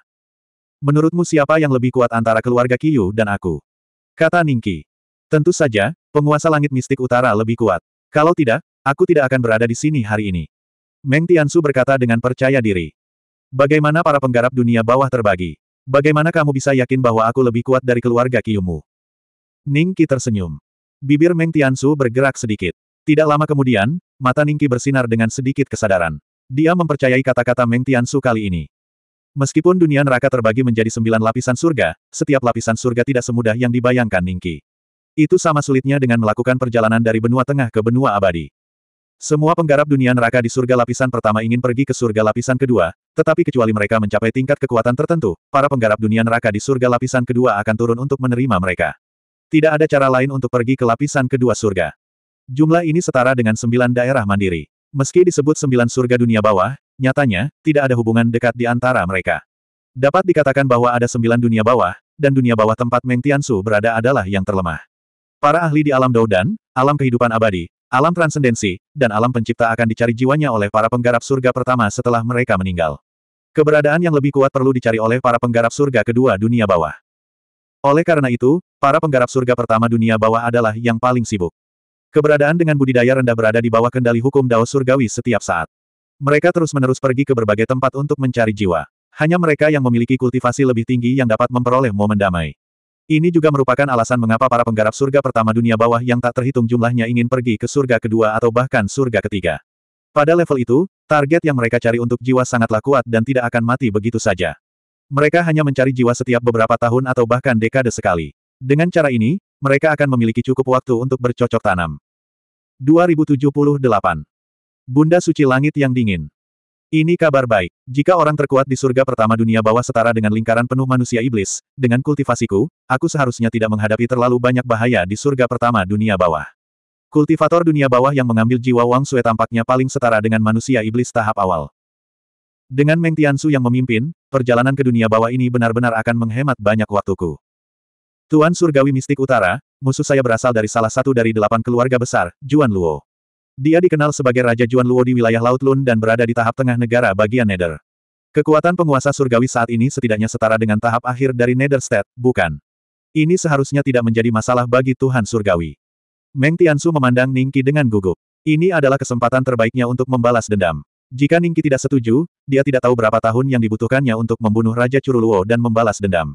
Menurutmu siapa yang lebih kuat antara keluarga Qiyu dan aku? Kata Ningki. Tentu saja, penguasa langit mistik utara lebih kuat. Kalau tidak, aku tidak akan berada di sini hari ini. Meng Tiansu berkata dengan percaya diri. Bagaimana para penggarap dunia bawah terbagi? Bagaimana kamu bisa yakin bahwa aku lebih kuat dari keluarga Qiyumu? Ningki tersenyum. Bibir Meng Tiansu bergerak sedikit. Tidak lama kemudian, mata Ningki bersinar dengan sedikit kesadaran. Dia mempercayai kata-kata Meng Tiansu kali ini. Meskipun dunia neraka terbagi menjadi sembilan lapisan surga, setiap lapisan surga tidak semudah yang dibayangkan Ningki. Itu sama sulitnya dengan melakukan perjalanan dari benua tengah ke benua abadi. Semua penggarap dunia neraka di surga lapisan pertama ingin pergi ke surga lapisan kedua, tetapi kecuali mereka mencapai tingkat kekuatan tertentu, para penggarap dunia neraka di surga lapisan kedua akan turun untuk menerima mereka. Tidak ada cara lain untuk pergi ke lapisan kedua surga. Jumlah ini setara dengan sembilan daerah mandiri. Meski disebut sembilan surga dunia bawah, nyatanya, tidak ada hubungan dekat di antara mereka. Dapat dikatakan bahwa ada sembilan dunia bawah, dan dunia bawah tempat Meng Tiansu berada adalah yang terlemah. Para ahli di alam Doudan, alam kehidupan abadi, alam transendensi, dan alam pencipta akan dicari jiwanya oleh para penggarap surga pertama setelah mereka meninggal. Keberadaan yang lebih kuat perlu dicari oleh para penggarap surga kedua dunia bawah. Oleh karena itu, para penggarap surga pertama dunia bawah adalah yang paling sibuk. Keberadaan dengan budidaya rendah berada di bawah kendali hukum Dao Surgawi setiap saat. Mereka terus-menerus pergi ke berbagai tempat untuk mencari jiwa. Hanya mereka yang memiliki kultivasi lebih tinggi yang dapat memperoleh momen damai. Ini juga merupakan alasan mengapa para penggarap surga pertama dunia bawah yang tak terhitung jumlahnya ingin pergi ke surga kedua atau bahkan surga ketiga. Pada level itu, target yang mereka cari untuk jiwa sangatlah kuat dan tidak akan mati begitu saja. Mereka hanya mencari jiwa setiap beberapa tahun atau bahkan dekade sekali. Dengan cara ini, mereka akan memiliki cukup waktu untuk bercocok tanam. 2078. Bunda Suci Langit yang Dingin Ini kabar baik. Jika orang terkuat di surga pertama dunia bawah setara dengan lingkaran penuh manusia iblis, dengan kultivasiku, aku seharusnya tidak menghadapi terlalu banyak bahaya di surga pertama dunia bawah. Kultivator dunia bawah yang mengambil jiwa Wang Sui tampaknya paling setara dengan manusia iblis tahap awal. Dengan Meng Tiansu yang memimpin, perjalanan ke dunia bawah ini benar-benar akan menghemat banyak waktuku. Tuan Surgawi Mistik Utara, musuh saya berasal dari salah satu dari delapan keluarga besar, Juan Luo. Dia dikenal sebagai Raja Juan Luo di wilayah Laut Lun dan berada di tahap tengah negara bagian Nether. Kekuatan penguasa surgawi saat ini setidaknya setara dengan tahap akhir dari Nether State, bukan? Ini seharusnya tidak menjadi masalah bagi Tuhan Surgawi. Meng Tiansu memandang Ningki dengan gugup. Ini adalah kesempatan terbaiknya untuk membalas dendam. Jika Ningki tidak setuju, dia tidak tahu berapa tahun yang dibutuhkannya untuk membunuh Raja Curuluo dan membalas dendam.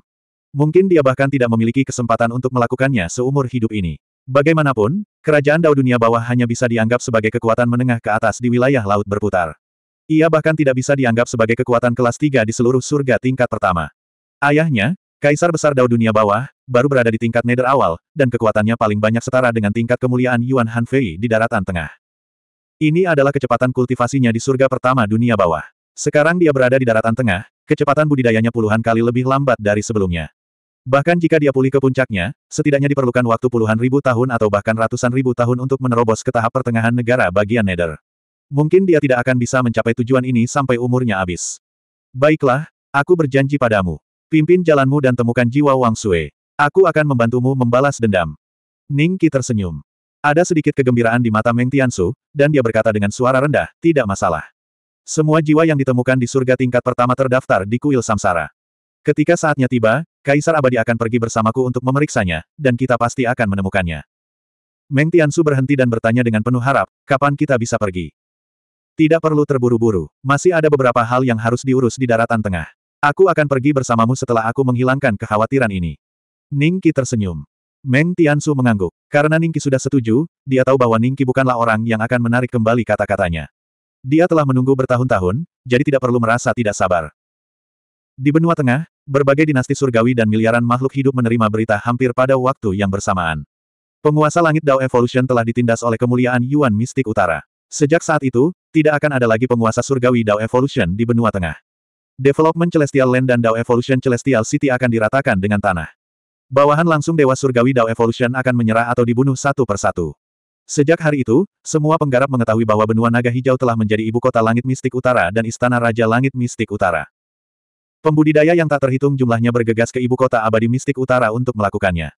Mungkin dia bahkan tidak memiliki kesempatan untuk melakukannya seumur hidup ini. Bagaimanapun, kerajaan Dao dunia bawah hanya bisa dianggap sebagai kekuatan menengah ke atas di wilayah laut berputar. Ia bahkan tidak bisa dianggap sebagai kekuatan kelas tiga di seluruh surga tingkat pertama. Ayahnya, Kaisar Besar Dao dunia bawah, baru berada di tingkat nether awal, dan kekuatannya paling banyak setara dengan tingkat kemuliaan Yuan Han Fei di daratan tengah. Ini adalah kecepatan kultivasinya di surga pertama dunia bawah. Sekarang dia berada di daratan tengah, kecepatan budidayanya puluhan kali lebih lambat dari sebelumnya. Bahkan jika dia pulih ke puncaknya, setidaknya diperlukan waktu puluhan ribu tahun atau bahkan ratusan ribu tahun untuk menerobos ke tahap pertengahan negara bagian Nether. Mungkin dia tidak akan bisa mencapai tujuan ini sampai umurnya habis. Baiklah, aku berjanji padamu. Pimpin jalanmu dan temukan jiwa Wang Sui. Aku akan membantumu membalas dendam. Ning Qi tersenyum. Ada sedikit kegembiraan di mata Meng Tiansu, dan dia berkata dengan suara rendah, tidak masalah. Semua jiwa yang ditemukan di surga tingkat pertama terdaftar di kuil samsara. Ketika saatnya tiba, Kaisar Abadi akan pergi bersamaku untuk memeriksanya, dan kita pasti akan menemukannya. Meng Tiansu berhenti dan bertanya dengan penuh harap, kapan kita bisa pergi? Tidak perlu terburu-buru, masih ada beberapa hal yang harus diurus di daratan tengah. Aku akan pergi bersamamu setelah aku menghilangkan kekhawatiran ini. Ning Qi tersenyum. Meng Tiansu mengangguk. Karena Ning Qi sudah setuju, dia tahu bahwa Ning Qi bukanlah orang yang akan menarik kembali kata-katanya. Dia telah menunggu bertahun-tahun, jadi tidak perlu merasa tidak sabar. Di benua tengah, berbagai dinasti surgawi dan miliaran makhluk hidup menerima berita hampir pada waktu yang bersamaan. Penguasa langit Dao Evolution telah ditindas oleh kemuliaan Yuan Mistik Utara. Sejak saat itu, tidak akan ada lagi penguasa surgawi Dao Evolution di benua tengah. Development Celestial Land dan Dao Evolution Celestial City akan diratakan dengan tanah. Bawahan langsung Dewa Surgawi Dao Evolution akan menyerah atau dibunuh satu persatu. Sejak hari itu, semua penggarap mengetahui bahwa benua naga hijau telah menjadi ibu kota langit mistik utara dan istana Raja Langit Mistik Utara. Pembudidaya yang tak terhitung jumlahnya bergegas ke ibu kota abadi mistik utara untuk melakukannya.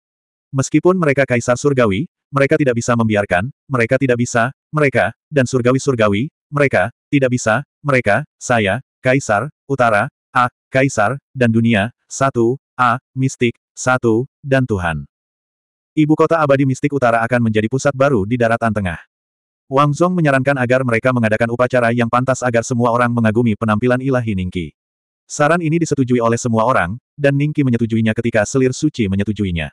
Meskipun mereka kaisar surgawi, mereka tidak bisa membiarkan, mereka tidak bisa, mereka, dan surgawi-surgawi, mereka, tidak bisa, mereka, saya, kaisar, utara, A, kaisar, dan dunia, satu, A, mistik, satu, dan Tuhan. Ibu kota abadi mistik utara akan menjadi pusat baru di daratan tengah. Wang Zong menyarankan agar mereka mengadakan upacara yang pantas agar semua orang mengagumi penampilan ilahi Ningki. Saran ini disetujui oleh semua orang, dan Ningki menyetujuinya ketika selir suci menyetujuinya.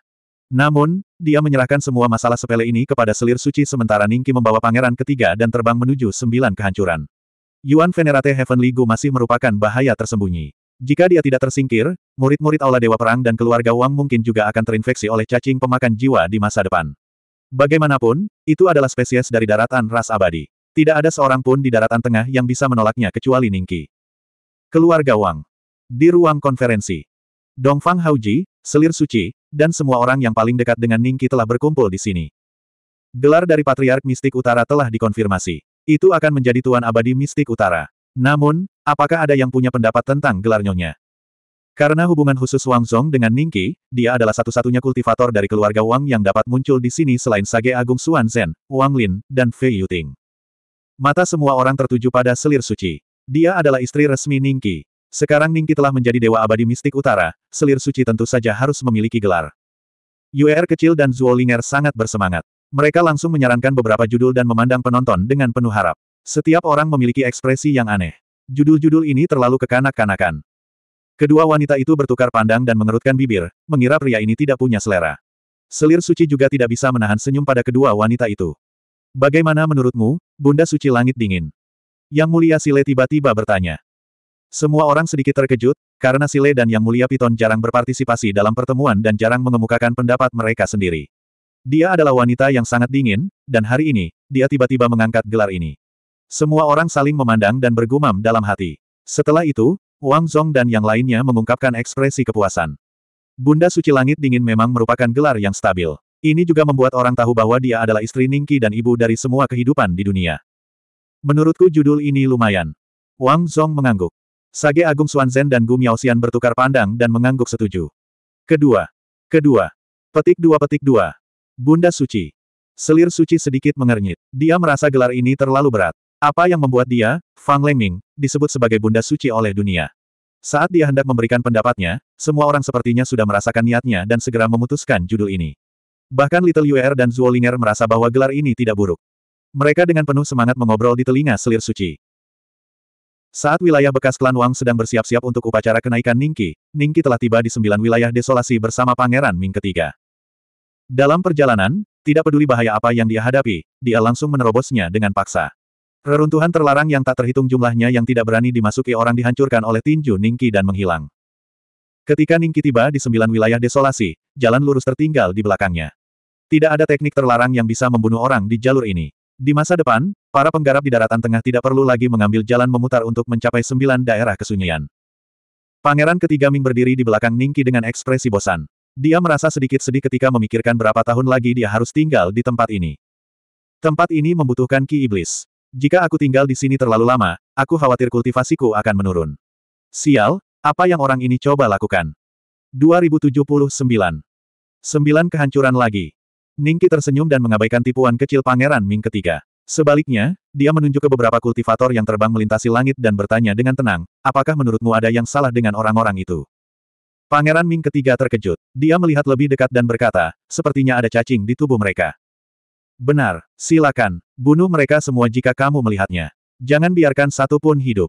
Namun, dia menyerahkan semua masalah sepele ini kepada selir suci sementara Ningki membawa pangeran ketiga dan terbang menuju sembilan kehancuran. Yuan Venerate Heavenly Gu masih merupakan bahaya tersembunyi. Jika dia tidak tersingkir, murid-murid Aula Dewa Perang dan keluarga Wang mungkin juga akan terinfeksi oleh cacing pemakan jiwa di masa depan. Bagaimanapun, itu adalah spesies dari daratan ras abadi. Tidak ada seorang pun di daratan tengah yang bisa menolaknya kecuali Ningki. Keluarga Wang. Di ruang konferensi. Dongfang Haoji, Selir Suci, dan semua orang yang paling dekat dengan Ningki telah berkumpul di sini. Gelar dari Patriark Mistik Utara telah dikonfirmasi. Itu akan menjadi Tuan Abadi Mistik Utara. Namun, apakah ada yang punya pendapat tentang gelar nyonya? Karena hubungan khusus Wang Zong dengan Ningqi, dia adalah satu-satunya kultivator dari keluarga Wang yang dapat muncul di sini selain Sage Agung Xuan Zhen, Wang Lin, dan Fei Yuting. Mata semua orang tertuju pada selir suci. Dia adalah istri resmi Ningqi. Sekarang Ningqi telah menjadi dewa abadi mistik utara, selir suci tentu saja harus memiliki gelar. Yuer kecil dan Zuo Linger sangat bersemangat. Mereka langsung menyarankan beberapa judul dan memandang penonton dengan penuh harap. Setiap orang memiliki ekspresi yang aneh. Judul-judul ini terlalu kekanak-kanakan. Kedua wanita itu bertukar pandang dan mengerutkan bibir, mengira pria ini tidak punya selera. Selir suci juga tidak bisa menahan senyum pada kedua wanita itu. Bagaimana menurutmu, Bunda Suci Langit Dingin? Yang Mulia Sile tiba-tiba bertanya. Semua orang sedikit terkejut, karena Sile dan Yang Mulia Piton jarang berpartisipasi dalam pertemuan dan jarang mengemukakan pendapat mereka sendiri. Dia adalah wanita yang sangat dingin, dan hari ini, dia tiba-tiba mengangkat gelar ini. Semua orang saling memandang dan bergumam dalam hati. Setelah itu, Wang Zong dan yang lainnya mengungkapkan ekspresi kepuasan. Bunda Suci Langit Dingin memang merupakan gelar yang stabil. Ini juga membuat orang tahu bahwa dia adalah istri Ningki dan ibu dari semua kehidupan di dunia. Menurutku judul ini lumayan. Wang Zong mengangguk. Sage Agung Xuanzhen dan Gu Miaoxian bertukar pandang dan mengangguk setuju. Kedua. Kedua. Petik dua petik dua. Bunda Suci. Selir Suci sedikit mengernyit. Dia merasa gelar ini terlalu berat. Apa yang membuat dia, Fang Lengming, disebut sebagai Bunda Suci oleh dunia? Saat dia hendak memberikan pendapatnya, semua orang sepertinya sudah merasakan niatnya dan segera memutuskan judul ini. Bahkan Little Yuer dan Zuolinger merasa bahwa gelar ini tidak buruk. Mereka dengan penuh semangat mengobrol di telinga selir suci. Saat wilayah bekas klan Wang sedang bersiap-siap untuk upacara kenaikan Ningki, Ningki telah tiba di sembilan wilayah desolasi bersama Pangeran Ming ketiga. Dalam perjalanan, tidak peduli bahaya apa yang dia hadapi, dia langsung menerobosnya dengan paksa. Reruntuhan terlarang yang tak terhitung jumlahnya yang tidak berani dimasuki orang dihancurkan oleh tinju Ningki dan menghilang. Ketika Ningki tiba di sembilan wilayah desolasi, jalan lurus tertinggal di belakangnya. Tidak ada teknik terlarang yang bisa membunuh orang di jalur ini. Di masa depan, para penggarap di daratan tengah tidak perlu lagi mengambil jalan memutar untuk mencapai sembilan daerah kesunyian. Pangeran ketiga Ming berdiri di belakang Ningki dengan ekspresi bosan. Dia merasa sedikit sedih ketika memikirkan berapa tahun lagi dia harus tinggal di tempat ini. Tempat ini membutuhkan ki iblis. Jika aku tinggal di sini terlalu lama, aku khawatir kultivasiku akan menurun. Sial, apa yang orang ini coba lakukan? 2079. Sembilan kehancuran lagi. Ningki tersenyum dan mengabaikan tipuan kecil Pangeran Ming ketiga. Sebaliknya, dia menunjuk ke beberapa kultivator yang terbang melintasi langit dan bertanya dengan tenang, apakah menurutmu ada yang salah dengan orang-orang itu? Pangeran Ming ketiga terkejut. Dia melihat lebih dekat dan berkata, sepertinya ada cacing di tubuh mereka. Benar, silakan, bunuh mereka semua jika kamu melihatnya. Jangan biarkan satu pun hidup.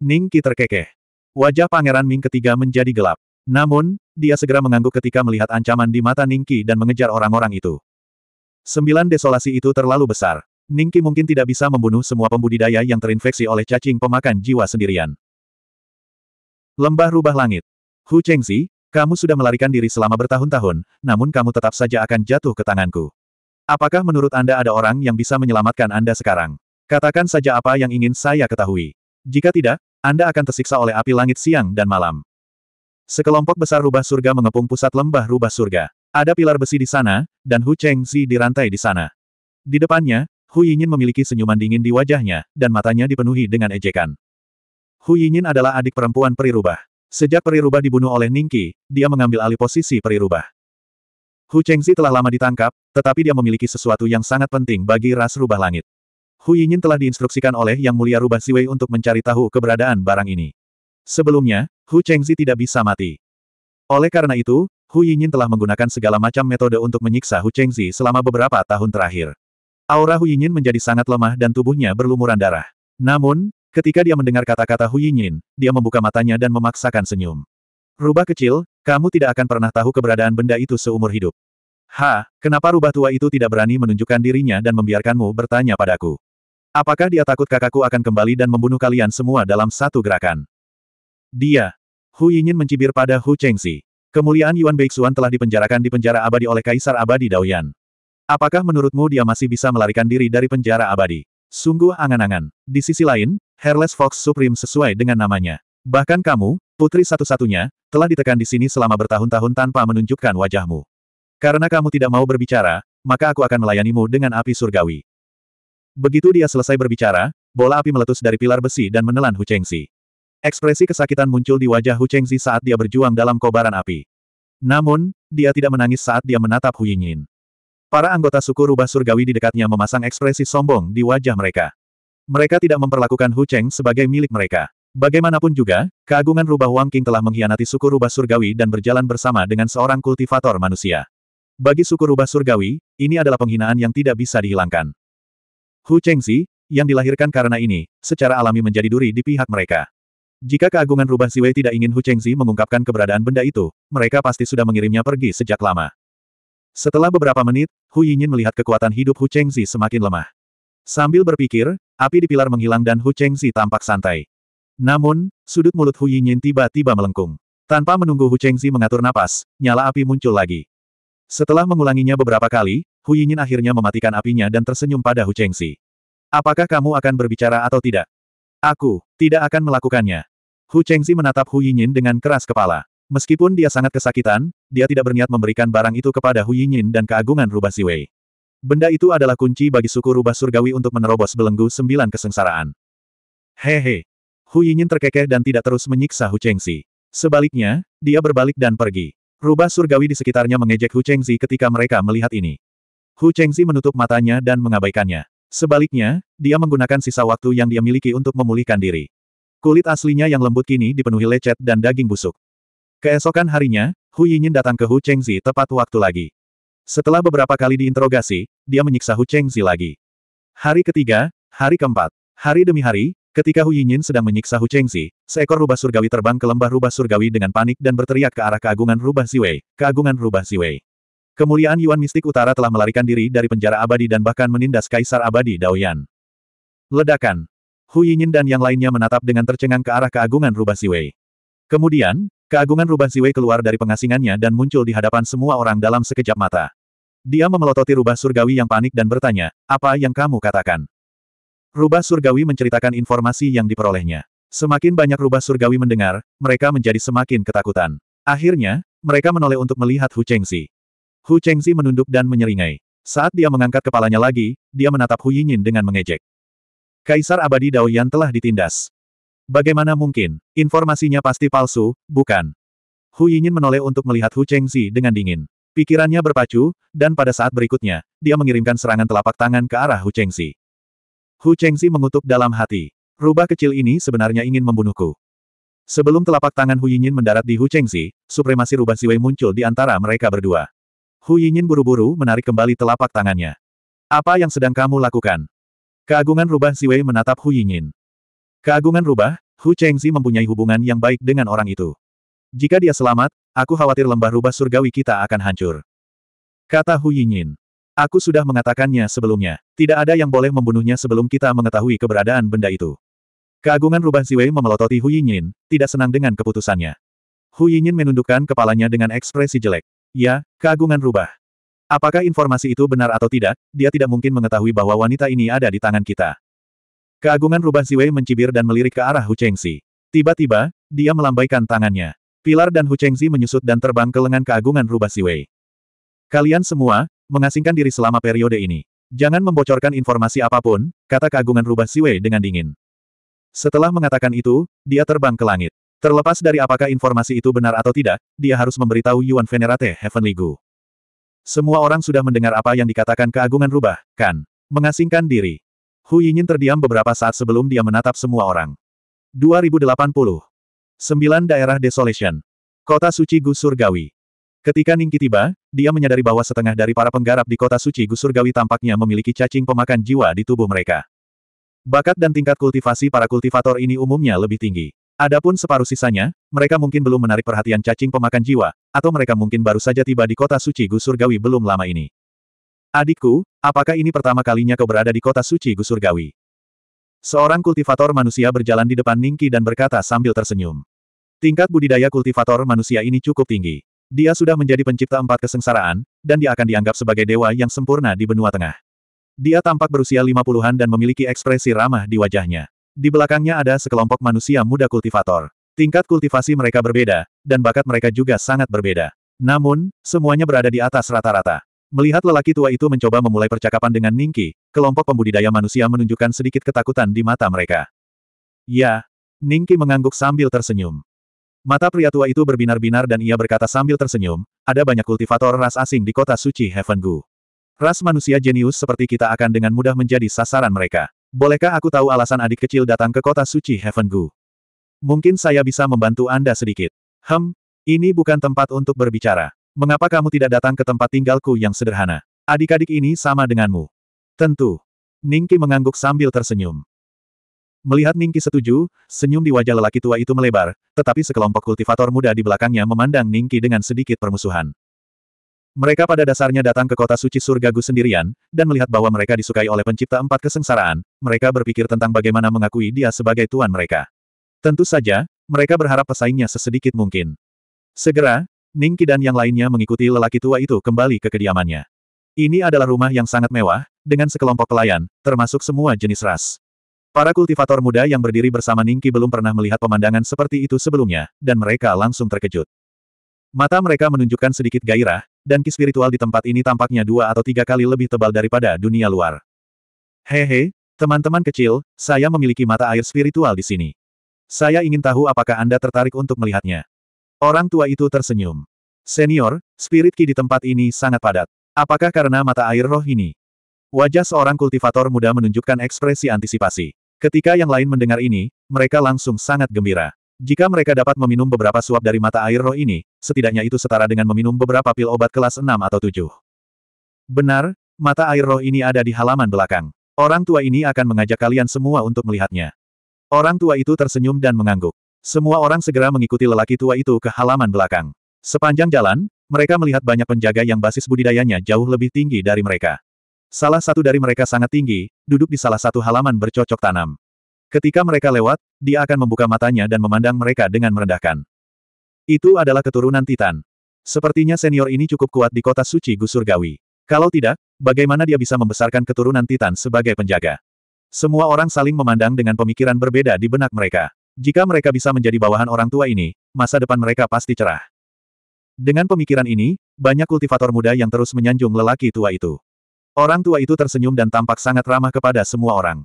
Ning Qi terkekeh. Wajah Pangeran Ming ketiga menjadi gelap. Namun, dia segera mengangguk ketika melihat ancaman di mata Ning Qi dan mengejar orang-orang itu. Sembilan desolasi itu terlalu besar. Ning Qi mungkin tidak bisa membunuh semua pembudidaya yang terinfeksi oleh cacing pemakan jiwa sendirian. Lembah Rubah Langit. Hu Chengxi, kamu sudah melarikan diri selama bertahun-tahun, namun kamu tetap saja akan jatuh ke tanganku. Apakah menurut Anda ada orang yang bisa menyelamatkan Anda sekarang? Katakan saja apa yang ingin saya ketahui. Jika tidak, Anda akan tersiksa oleh api langit siang dan malam. Sekelompok besar rubah surga mengepung pusat lembah rubah surga. Ada pilar besi di sana, dan Hu Cheng Zi dirantai di sana. Di depannya, Hu Yinyin memiliki senyuman dingin di wajahnya, dan matanya dipenuhi dengan ejekan. Hu Yinyin adalah adik perempuan peri rubah. Sejak peri rubah dibunuh oleh Ningki, dia mengambil alih posisi peri rubah. Hu Chengzi telah lama ditangkap, tetapi dia memiliki sesuatu yang sangat penting bagi ras rubah langit. Hu Yinyin telah diinstruksikan oleh Yang Mulia Rubah Siwei untuk mencari tahu keberadaan barang ini. Sebelumnya, Hu Chengzi tidak bisa mati. Oleh karena itu, Hu Yinyin telah menggunakan segala macam metode untuk menyiksa Hu Chengzi selama beberapa tahun terakhir. Aura Hu Yinyin menjadi sangat lemah dan tubuhnya berlumuran darah. Namun, ketika dia mendengar kata-kata Hu Yinyin, dia membuka matanya dan memaksakan senyum. Rubah kecil, kamu tidak akan pernah tahu keberadaan benda itu seumur hidup. Ha, kenapa rubah tua itu tidak berani menunjukkan dirinya dan membiarkanmu bertanya padaku? Apakah dia takut kakakku akan kembali dan membunuh kalian semua dalam satu gerakan? Dia. Hu Yinyin mencibir pada Hu Chengxi. Kemuliaan Yuan Beixuan telah dipenjarakan di penjara abadi oleh Kaisar Abadi Daoyan. Apakah menurutmu dia masih bisa melarikan diri dari penjara abadi? Sungguh angan-angan. Di sisi lain, Hairless Fox Supreme sesuai dengan namanya. Bahkan kamu, putri satu-satunya, telah ditekan di sini selama bertahun-tahun tanpa menunjukkan wajahmu. Karena kamu tidak mau berbicara, maka aku akan melayanimu dengan api surgawi. Begitu dia selesai berbicara, bola api meletus dari pilar besi dan menelan Hu Chengxi. Ekspresi kesakitan muncul di wajah Hu Chengxi saat dia berjuang dalam kobaran api. Namun, dia tidak menangis saat dia menatap Hu Yinyin. Para anggota suku rubah surgawi di dekatnya memasang ekspresi sombong di wajah mereka. Mereka tidak memperlakukan Hu Cheng sebagai milik mereka. Bagaimanapun juga, keagungan rubah Wang King telah mengkhianati suku rubah surgawi dan berjalan bersama dengan seorang kultivator manusia. Bagi suku rubah surgawi, ini adalah penghinaan yang tidak bisa dihilangkan. Hu Chengxi, yang dilahirkan karena ini, secara alami menjadi duri di pihak mereka. Jika keagungan rubah Siwei tidak ingin Hu Chengxi mengungkapkan keberadaan benda itu, mereka pasti sudah mengirimnya pergi sejak lama. Setelah beberapa menit, Hu Yinyin melihat kekuatan hidup Hu Chengxi semakin lemah. Sambil berpikir, api di pilar menghilang dan Hu Chengxi tampak santai. Namun, sudut mulut Hu Yinyin tiba-tiba melengkung. Tanpa menunggu Hu Chengxi mengatur napas, nyala api muncul lagi. Setelah mengulanginya beberapa kali, Hu Yinyin akhirnya mematikan apinya dan tersenyum pada Hu Chengxi. Apakah kamu akan berbicara atau tidak? Aku, tidak akan melakukannya. Hu Chengxi menatap Hu Yinyin dengan keras kepala. Meskipun dia sangat kesakitan, dia tidak berniat memberikan barang itu kepada Hu Yinyin dan keagungan rubah Siwei. Benda itu adalah kunci bagi suku rubah surgawi untuk menerobos belenggu sembilan kesengsaraan. Hehe. Hu Yinyin terkekeh dan tidak terus menyiksa Hu Chengxi. Sebaliknya, dia berbalik dan pergi. Rubah surgawi di sekitarnya mengejek Hu Chengzi ketika mereka melihat ini. Hu Chengzi menutup matanya dan mengabaikannya. Sebaliknya, dia menggunakan sisa waktu yang dia miliki untuk memulihkan diri. Kulit aslinya yang lembut kini dipenuhi lecet dan daging busuk. Keesokan harinya, Hu Yinyin datang ke Hu Chengzi tepat waktu lagi. Setelah beberapa kali diinterogasi, dia menyiksa Hu Chengzi lagi. Hari ketiga, hari keempat, hari demi hari, Ketika Hu Yinyin sedang menyiksa Hu Chengxi, seekor rubah surgawi terbang ke lembah rubah surgawi dengan panik dan berteriak ke arah keagungan rubah Siwei, keagungan rubah Siwei. Kemuliaan Yuan Mistik Utara telah melarikan diri dari penjara abadi dan bahkan menindas Kaisar Abadi Daoyan. Ledakan. Hu Yinyin dan yang lainnya menatap dengan tercengang ke arah keagungan rubah Siwei. Kemudian, keagungan rubah Siwei keluar dari pengasingannya dan muncul di hadapan semua orang dalam sekejap mata. Dia memelototi rubah surgawi yang panik dan bertanya, apa yang kamu katakan? Rubah surgawi menceritakan informasi yang diperolehnya. Semakin banyak rubah surgawi mendengar, mereka menjadi semakin ketakutan. Akhirnya, mereka menoleh untuk melihat Hu Chengxi. Hu Chengxi menunduk dan menyeringai. Saat dia mengangkat kepalanya lagi, dia menatap Hu Yinyin dengan mengejek. Kaisar abadi Daoyan telah ditindas. Bagaimana mungkin? Informasinya pasti palsu, bukan? Hu Yinyin menoleh untuk melihat Hu Chengxi dengan dingin. Pikirannya berpacu, dan pada saat berikutnya, dia mengirimkan serangan telapak tangan ke arah Hu Chengxi. Hu Chengxi mengutuk dalam hati. Rubah kecil ini sebenarnya ingin membunuhku. Sebelum telapak tangan Hu Yinyin mendarat di Hu Chengxi, supremasi rubah Siwei muncul di antara mereka berdua. Hu Yinyin buru-buru menarik kembali telapak tangannya. Apa yang sedang kamu lakukan? Keagungan rubah Siwei menatap Hu Yinyin. Keagungan rubah, Hu Chengxi mempunyai hubungan yang baik dengan orang itu. Jika dia selamat, aku khawatir lembah rubah surgawi kita akan hancur. Kata Hu Yinyin. Aku sudah mengatakannya sebelumnya. Tidak ada yang boleh membunuhnya sebelum kita mengetahui keberadaan benda itu. Keagungan Rubah Ziwei memelototi Hu Yinyin, tidak senang dengan keputusannya. Hu Yinyin menundukkan kepalanya dengan ekspresi jelek. Ya, keagungan Rubah. Apakah informasi itu benar atau tidak, dia tidak mungkin mengetahui bahwa wanita ini ada di tangan kita. Keagungan Rubah Ziwei mencibir dan melirik ke arah Hu Chengxi. Tiba-tiba, dia melambaikan tangannya. Pilar dan Hu Chengxi menyusut dan terbang ke lengan keagungan Rubah Ziwei. Kalian semua, mengasingkan diri selama periode ini. Jangan membocorkan informasi apa pun, kata keagungan rubah Siwei dengan dingin. Setelah mengatakan itu, dia terbang ke langit. Terlepas dari apakah informasi itu benar atau tidak, dia harus memberitahu Yuan Venerate Heavenly Gu. Semua orang sudah mendengar apa yang dikatakan keagungan rubah, kan? Mengasingkan diri. Hu Yinyin terdiam beberapa saat sebelum dia menatap semua orang. 2080. 9 Daerah Desolation. Kota Suci Gu Surgawi. Ketika Ningki tiba, dia menyadari bahwa setengah dari para penggarap di kota suci Gu Surgawi tampaknya memiliki cacing pemakan jiwa di tubuh mereka. Bakat dan tingkat kultivasi para kultivator ini umumnya lebih tinggi. Adapun separuh sisanya, mereka mungkin belum menarik perhatian cacing pemakan jiwa, atau mereka mungkin baru saja tiba di kota suci Gu Surgawi belum lama ini. Adikku, apakah ini pertama kalinya kau berada di kota suci Gu Surgawi? Seorang kultivator manusia berjalan di depan Ningki dan berkata sambil tersenyum. Tingkat budidaya kultivator manusia ini cukup tinggi. Dia sudah menjadi pencipta empat kesengsaraan, dan dia akan dianggap sebagai dewa yang sempurna di benua tengah. Dia tampak berusia lima puluhan dan memiliki ekspresi ramah di wajahnya. Di belakangnya ada sekelompok manusia muda kultivator. Tingkat kultivasi mereka berbeda, dan bakat mereka juga sangat berbeda. Namun, semuanya berada di atas rata-rata. Melihat lelaki tua itu mencoba memulai percakapan dengan Ningki, kelompok pembudidaya manusia menunjukkan sedikit ketakutan di mata mereka. Ya, Ningki mengangguk sambil tersenyum. Mata pria tua itu berbinar-binar dan ia berkata sambil tersenyum, ada banyak kultivator ras asing di kota suci Heaven Gu. Ras manusia jenius seperti kita akan dengan mudah menjadi sasaran mereka. Bolehkah aku tahu alasan adik kecil datang ke kota suci Heaven Gu? Mungkin saya bisa membantu Anda sedikit. Hem, ini bukan tempat untuk berbicara. Mengapa kamu tidak datang ke tempat tinggalku yang sederhana? Adik-adik ini sama denganmu. Tentu. Ningki mengangguk sambil tersenyum. Melihat Ningki setuju, senyum di wajah lelaki tua itu melebar, tetapi sekelompok kultivator muda di belakangnya memandang Ningki dengan sedikit permusuhan. Mereka pada dasarnya datang ke kota suci surga Gu sendirian, dan melihat bahwa mereka disukai oleh pencipta empat kesengsaraan, mereka berpikir tentang bagaimana mengakui dia sebagai tuan mereka. Tentu saja, mereka berharap pesaingnya sesedikit mungkin. Segera, Ningki dan yang lainnya mengikuti lelaki tua itu kembali ke kediamannya. Ini adalah rumah yang sangat mewah, dengan sekelompok pelayan, termasuk semua jenis ras. Para kultivator muda yang berdiri bersama Ningki belum pernah melihat pemandangan seperti itu sebelumnya, dan mereka langsung terkejut. Mata mereka menunjukkan sedikit gairah, dan ki spiritual di tempat ini tampaknya dua atau tiga kali lebih tebal daripada dunia luar. Hehe, teman-teman kecil, saya memiliki mata air spiritual di sini. Saya ingin tahu apakah Anda tertarik untuk melihatnya. Orang tua itu tersenyum. Senior, spirit ki di tempat ini sangat padat. Apakah karena mata air roh ini? Wajah seorang kultivator muda menunjukkan ekspresi antisipasi. Ketika yang lain mendengar ini, mereka langsung sangat gembira. Jika mereka dapat meminum beberapa suap dari mata air roh ini, setidaknya itu setara dengan meminum beberapa pil obat kelas 6 atau 7. Benar, mata air roh ini ada di halaman belakang. Orang tua ini akan mengajak kalian semua untuk melihatnya. Orang tua itu tersenyum dan mengangguk. Semua orang segera mengikuti lelaki tua itu ke halaman belakang. Sepanjang jalan, mereka melihat banyak penjaga yang basis budidayanya jauh lebih tinggi dari mereka. Salah satu dari mereka sangat tinggi, duduk di salah satu halaman bercocok tanam. Ketika mereka lewat, dia akan membuka matanya dan memandang mereka dengan merendahkan. Itu adalah keturunan Titan. Sepertinya senior ini cukup kuat di kota suci Gusurgawi. Kalau tidak, bagaimana dia bisa membesarkan keturunan Titan sebagai penjaga? Semua orang saling memandang dengan pemikiran berbeda di benak mereka. Jika mereka bisa menjadi bawahan orang tua ini, masa depan mereka pasti cerah. Dengan pemikiran ini, banyak kultivator muda yang terus menyanjung lelaki tua itu. Orang tua itu tersenyum dan tampak sangat ramah kepada semua orang.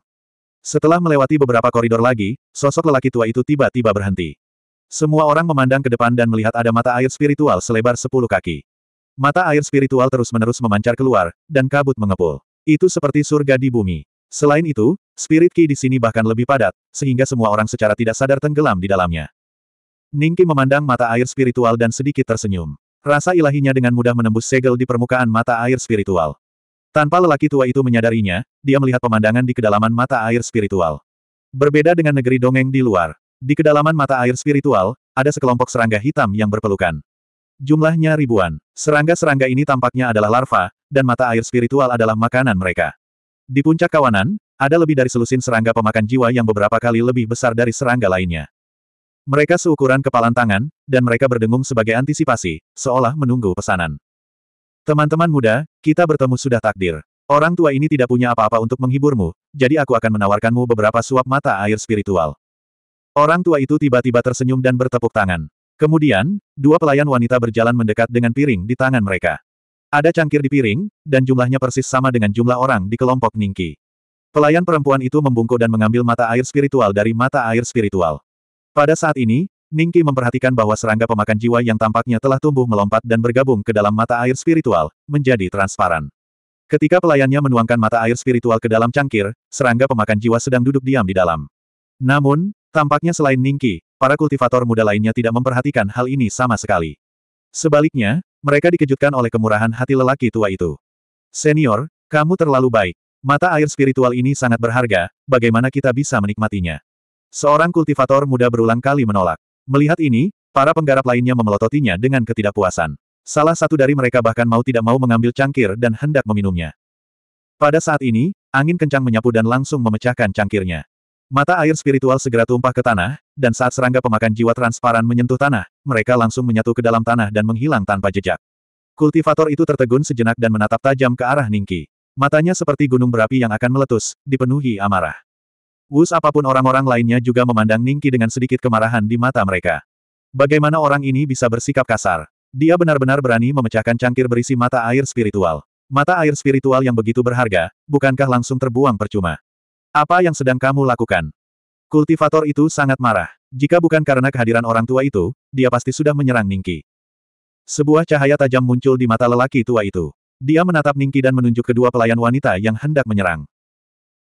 Setelah melewati beberapa koridor lagi, sosok lelaki tua itu tiba-tiba berhenti. Semua orang memandang ke depan dan melihat ada mata air spiritual selebar sepuluh kaki. Mata air spiritual terus-menerus memancar keluar, dan kabut mengepul. Itu seperti surga di bumi. Selain itu, spirit ki di sini bahkan lebih padat, sehingga semua orang secara tidak sadar tenggelam di dalamnya. Ningki memandang mata air spiritual dan sedikit tersenyum. Rasa ilahinya dengan mudah menembus segel di permukaan mata air spiritual. Tanpa lelaki tua itu menyadarinya, dia melihat pemandangan di kedalaman mata air spiritual. Berbeda dengan negeri dongeng di luar. Di kedalaman mata air spiritual, ada sekelompok serangga hitam yang berpelukan. Jumlahnya ribuan. Serangga-serangga ini tampaknya adalah larva, dan mata air spiritual adalah makanan mereka. Di puncak kawanan, ada lebih dari selusin serangga pemakan jiwa yang beberapa kali lebih besar dari serangga lainnya. Mereka seukuran kepalan tangan, dan mereka berdengung sebagai antisipasi, seolah menunggu pesanan. Teman-teman muda, kita bertemu sudah takdir. Orang tua ini tidak punya apa-apa untuk menghiburmu, jadi aku akan menawarkanmu beberapa suap mata air spiritual. Orang tua itu tiba-tiba tersenyum dan bertepuk tangan. Kemudian, dua pelayan wanita berjalan mendekat dengan piring di tangan mereka. Ada cangkir di piring, dan jumlahnya persis sama dengan jumlah orang di kelompok Ningki. Pelayan perempuan itu membungkuk dan mengambil mata air spiritual dari mata air spiritual. Pada saat ini, Ningki memperhatikan bahwa serangga pemakan jiwa yang tampaknya telah tumbuh melompat dan bergabung ke dalam mata air spiritual, menjadi transparan. Ketika pelayannya menuangkan mata air spiritual ke dalam cangkir, serangga pemakan jiwa sedang duduk diam di dalam. Namun, tampaknya selain Ningki, para kultivator muda lainnya tidak memperhatikan hal ini sama sekali. Sebaliknya, mereka dikejutkan oleh kemurahan hati lelaki tua itu. Senior, kamu terlalu baik. Mata air spiritual ini sangat berharga, bagaimana kita bisa menikmatinya? Seorang kultivator muda berulang kali menolak. Melihat ini, para penggarap lainnya memelototinya dengan ketidakpuasan. Salah satu dari mereka bahkan mau tidak mau mengambil cangkir dan hendak meminumnya. Pada saat ini, angin kencang menyapu dan langsung memecahkan cangkirnya. Mata air spiritual segera tumpah ke tanah, dan saat serangga pemakan jiwa transparan menyentuh tanah, mereka langsung menyatu ke dalam tanah dan menghilang tanpa jejak. Kultivator itu tertegun sejenak dan menatap tajam ke arah Ningki. Matanya seperti gunung berapi yang akan meletus, dipenuhi amarah. Wus apa pun orang-orang lainnya juga memandang Ningki dengan sedikit kemarahan di mata mereka. Bagaimana orang ini bisa bersikap kasar? Dia benar-benar berani memecahkan cangkir berisi mata air spiritual. Mata air spiritual yang begitu berharga, bukankah langsung terbuang percuma? Apa yang sedang kamu lakukan? Kultivator itu sangat marah. Jika bukan karena kehadiran orang tua itu, dia pasti sudah menyerang Ningki. Sebuah cahaya tajam muncul di mata lelaki tua itu. Dia menatap Ningki dan menunjuk kedua pelayan wanita yang hendak menyerang.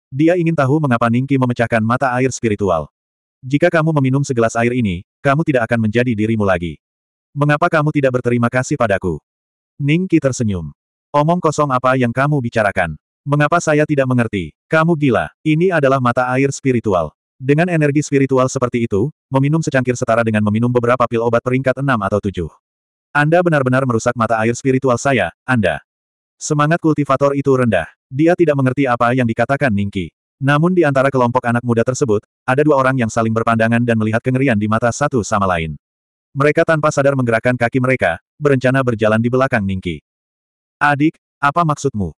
Dia ingin tahu mengapa Ningki memecahkan mata air spiritual. Jika kamu meminum segelas air ini, kamu tidak akan menjadi dirimu lagi. Mengapa kamu tidak berterima kasih padaku? Ningki tersenyum. Omong kosong apa yang kamu bicarakan? Mengapa saya tidak mengerti? Kamu gila. Ini adalah mata air spiritual. Dengan energi spiritual seperti itu, meminum secangkir setara dengan meminum beberapa pil obat peringkat 6 atau 7. Anda benar-benar merusak mata air spiritual saya, Anda. Semangat kultivator itu rendah. Dia tidak mengerti apa yang dikatakan Ningki. Namun di antara kelompok anak muda tersebut, ada dua orang yang saling berpandangan dan melihat kengerian di mata satu sama lain. Mereka tanpa sadar menggerakkan kaki mereka, berencana berjalan di belakang Ningki. Adik, apa maksudmu?